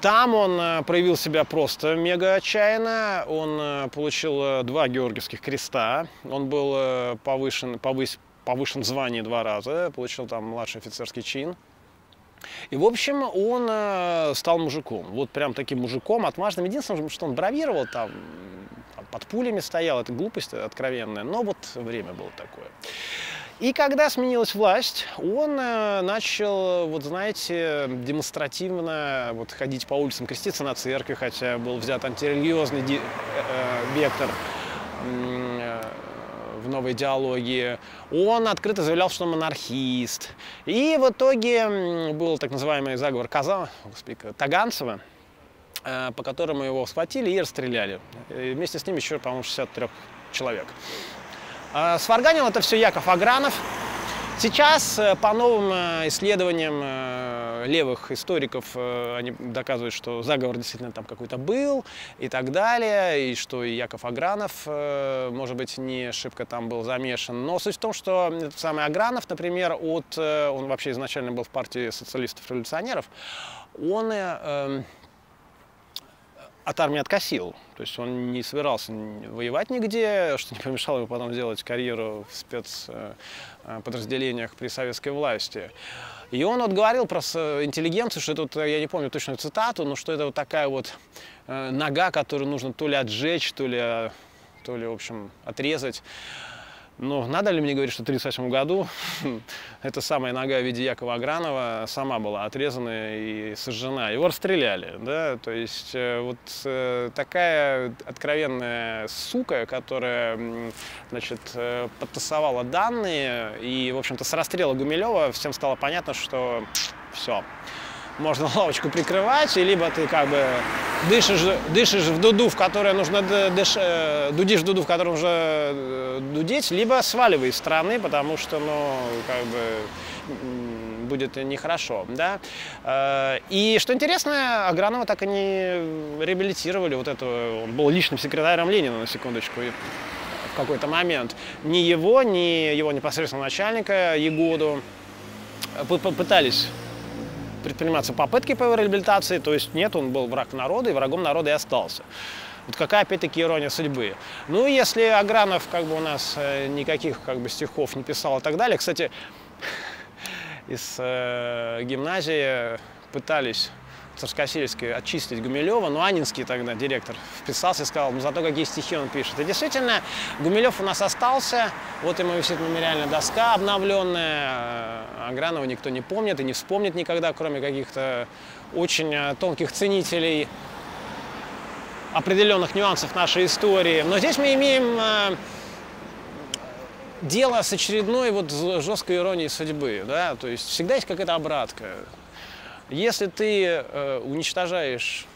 Там он проявил себя просто мега отчаянно. Он получил два Георгиевских креста. Он был повышен, повысь, повышен в звании два раза, получил там младший офицерский чин. И, в общем, он э, стал мужиком. Вот прям таким мужиком, отважным. Единственное, что он бравировал там, под пулями стоял, это глупость откровенная, но вот время было такое. И когда сменилась власть, он э, начал, вот знаете, демонстративно вот, ходить по улицам, креститься на церкви, хотя был взят антирелигиозный ди- э, вектор в новой идеологии. Он открыто заявлял, что он монархист. И в итоге был так называемый заговор Каза, господи, Таганцева, э, по которому его схватили и расстреляли. И вместе с ним еще, по-моему, 63 человек. А сварганил это все Яков Агранов. Сейчас э, по новым э, исследованиям левых историков они доказывают, что заговор действительно там какой-то был и так далее, и что и Яков Агранов, может быть, не шибко там был замешан. Но суть в том, что этот самый Агранов, например, от, он вообще изначально был в партии социалистов-революционеров, он эм, от армии откосил. То есть он не собирался воевать нигде, что не помешало ему потом делать карьеру в спецподразделениях при советской власти. И он вот говорил про интеллигенцию, что это, вот, я не помню точную цитату, но что это вот такая вот э, нога, которую нужно то ли отжечь, то ли, то ли в общем, отрезать. Но надо ли мне говорить, что в 1938 году <laughs> эта самая нога в виде Якова Агранова сама была отрезана и сожжена. Его расстреляли, да, то есть э, вот э, такая откровенная сука, которая, значит, э, подтасовала данные, и, в общем-то, с расстрела Гумилева всем стало понятно, что все, можно лавочку прикрывать, и либо ты как бы дышишь, дышишь в дуду, в которой нужно дыш, э, дудишь в дуду, в которой нужно э, дудеть, либо сваливай из страны, потому что, ну, как бы будет нехорошо, да. Э, и что интересно, Агранова так и не реабилитировали, вот этого, он был личным секретарем Ленина, на секундочку, в какой-то момент. Ни его, ни его непосредственного начальника Егоду пытались предприниматься попытки по его реабилитации, то есть нет, он был враг народа, и врагом народа и остался. Вот какая, опять-таки, ирония судьбы. Ну, если Агранов, как бы, у нас э, никаких, как бы, стихов не писал и так далее. Кстати, <laughs> из э, гимназии пытались Царскосельской очистить Гумилева, но Анинский тогда, директор, вписался и сказал, ну зато какие стихи он пишет. И действительно, Гумилев у нас остался, вот ему висит мемориальная доска обновленная, а Агранова никто не помнит и не вспомнит никогда, кроме каких-то очень э, тонких ценителей определенных нюансов нашей истории. Но здесь мы имеем э, дело с очередной вот жесткой иронией судьбы, да, то есть всегда есть какая-то обратка. Если ты э, уничтожаешь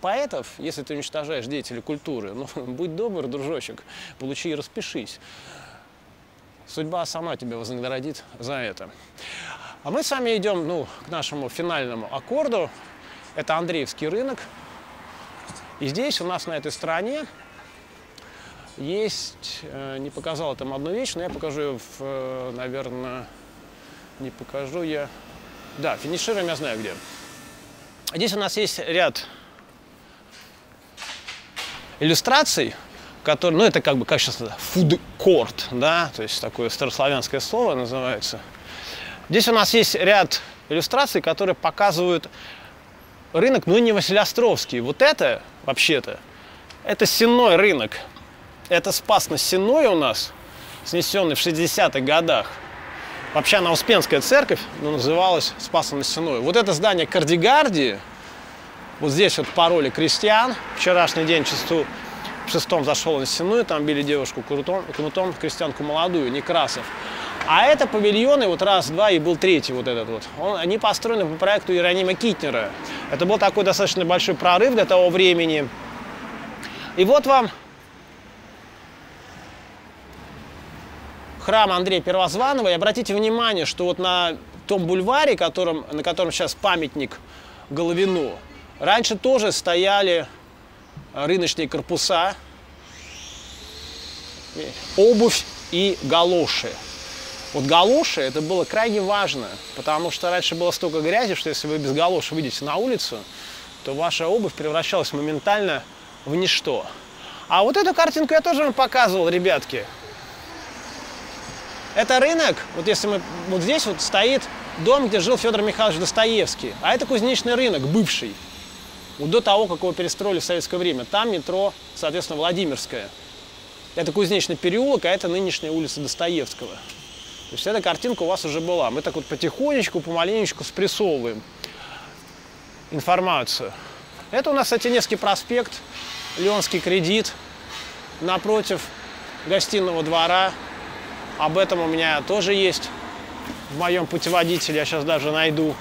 поэтов, если ты уничтожаешь деятелей культуры, ну, <laughs> будь добр, дружочек, получи и распишись. Судьба сама тебя вознаградит за это. А мы с вами идем ну, к нашему финальному аккорду. Это Андреевский рынок. И здесь у нас на этой стороне есть, э, не показал там одну вещь, но я покажу ее, в, э, наверное, не покажу я да, финишируем я знаю где. Здесь у нас есть ряд иллюстраций, которые, ну это как бы, как сейчас это, court, да, то есть такое старославянское слово называется. Здесь у нас есть ряд иллюстраций, которые показывают рынок, ну не Василиостровский. Вот это, вообще-то, это сенной рынок. Это спас на сенной у нас, снесенный в 60-х годах. Вообще она Успенская церковь ну, называлась Спасом на Сеной. Вот это здание Кардигардии, вот здесь вот пароли крестьян. Вчерашний день часу в шестом зашел на Сеную, там били девушку кнутом, кнутом крестьянку молодую, Некрасов. А это павильоны, вот раз, два, и был третий вот этот вот. Он, они построены по проекту Иеронима Китнера. Это был такой достаточно большой прорыв для того времени. И вот вам храм Андрея Первозванного. И обратите внимание, что вот на том бульваре, которым, на котором сейчас памятник Головину, раньше тоже стояли рыночные корпуса, обувь и галоши. Вот галоши это было крайне важно, потому что раньше было столько грязи, что если вы без галоши выйдете на улицу, то ваша обувь превращалась моментально в ничто. А вот эту картинку я тоже вам показывал, ребятки. Это рынок, вот если мы, вот здесь вот стоит дом, где жил Федор Михайлович Достоевский, а это кузнечный рынок, бывший, вот до того, как его перестроили в советское время. Там метро, соответственно, Владимирская. Это кузнечный переулок, а это нынешняя улица Достоевского. То есть эта картинка у вас уже была. Мы так вот потихонечку, помаленечку спрессовываем информацию. Это у нас Сатиневский проспект, Леонский кредит, напротив гостиного двора, об этом у меня тоже есть в моем путеводителе, я сейчас даже найду.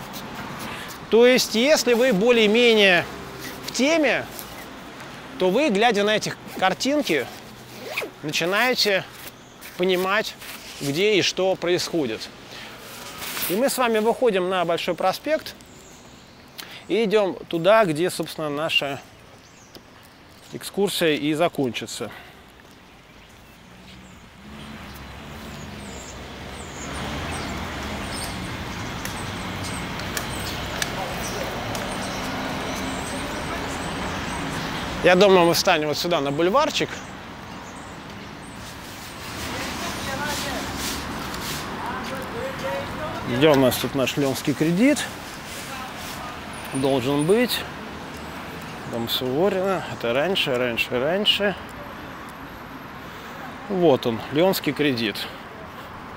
То есть, если вы более-менее в теме, то вы, глядя на эти картинки, начинаете понимать, где и что происходит. И мы с вами выходим на Большой проспект и идем туда, где, собственно, наша экскурсия и закончится. Я думаю, мы встанем вот сюда на бульварчик. Где у нас тут наш Ленский кредит? Должен быть. Дом Суворина. Это раньше, раньше, раньше. Вот он, Леонский кредит.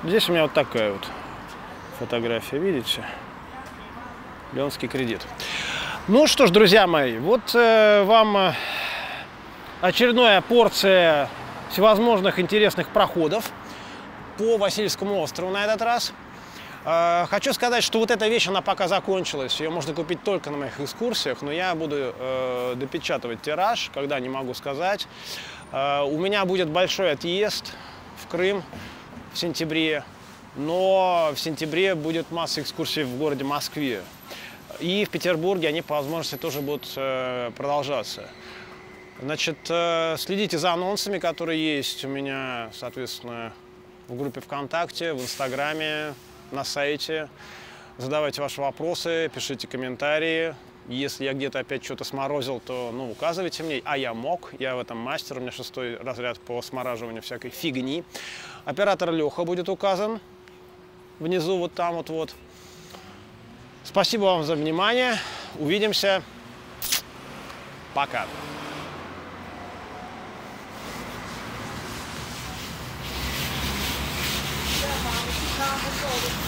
Здесь у меня вот такая вот фотография, видите? Леонский кредит. Ну что ж, друзья мои, вот э, вам э, очередная порция всевозможных интересных проходов по Васильевскому острову на этот раз. Э, хочу сказать, что вот эта вещь, она пока закончилась. Ее можно купить только на моих экскурсиях, но я буду э, допечатывать тираж, когда не могу сказать. Э, у меня будет большой отъезд в Крым в сентябре, но в сентябре будет масса экскурсий в городе Москве. И в Петербурге они по возможности тоже будут э, продолжаться. Значит, э, следите за анонсами, которые есть у меня, соответственно, в группе ВКонтакте, в Инстаграме, на сайте. Задавайте ваши вопросы, пишите комментарии. Если я где-то опять что-то сморозил, то ну, указывайте мне. А я мог, я в этом мастер, у меня шестой разряд по смораживанию всякой фигни. Оператор Леха будет указан внизу, вот там вот вот. Спасибо вам за внимание. Увидимся. Пока. Tane oldu.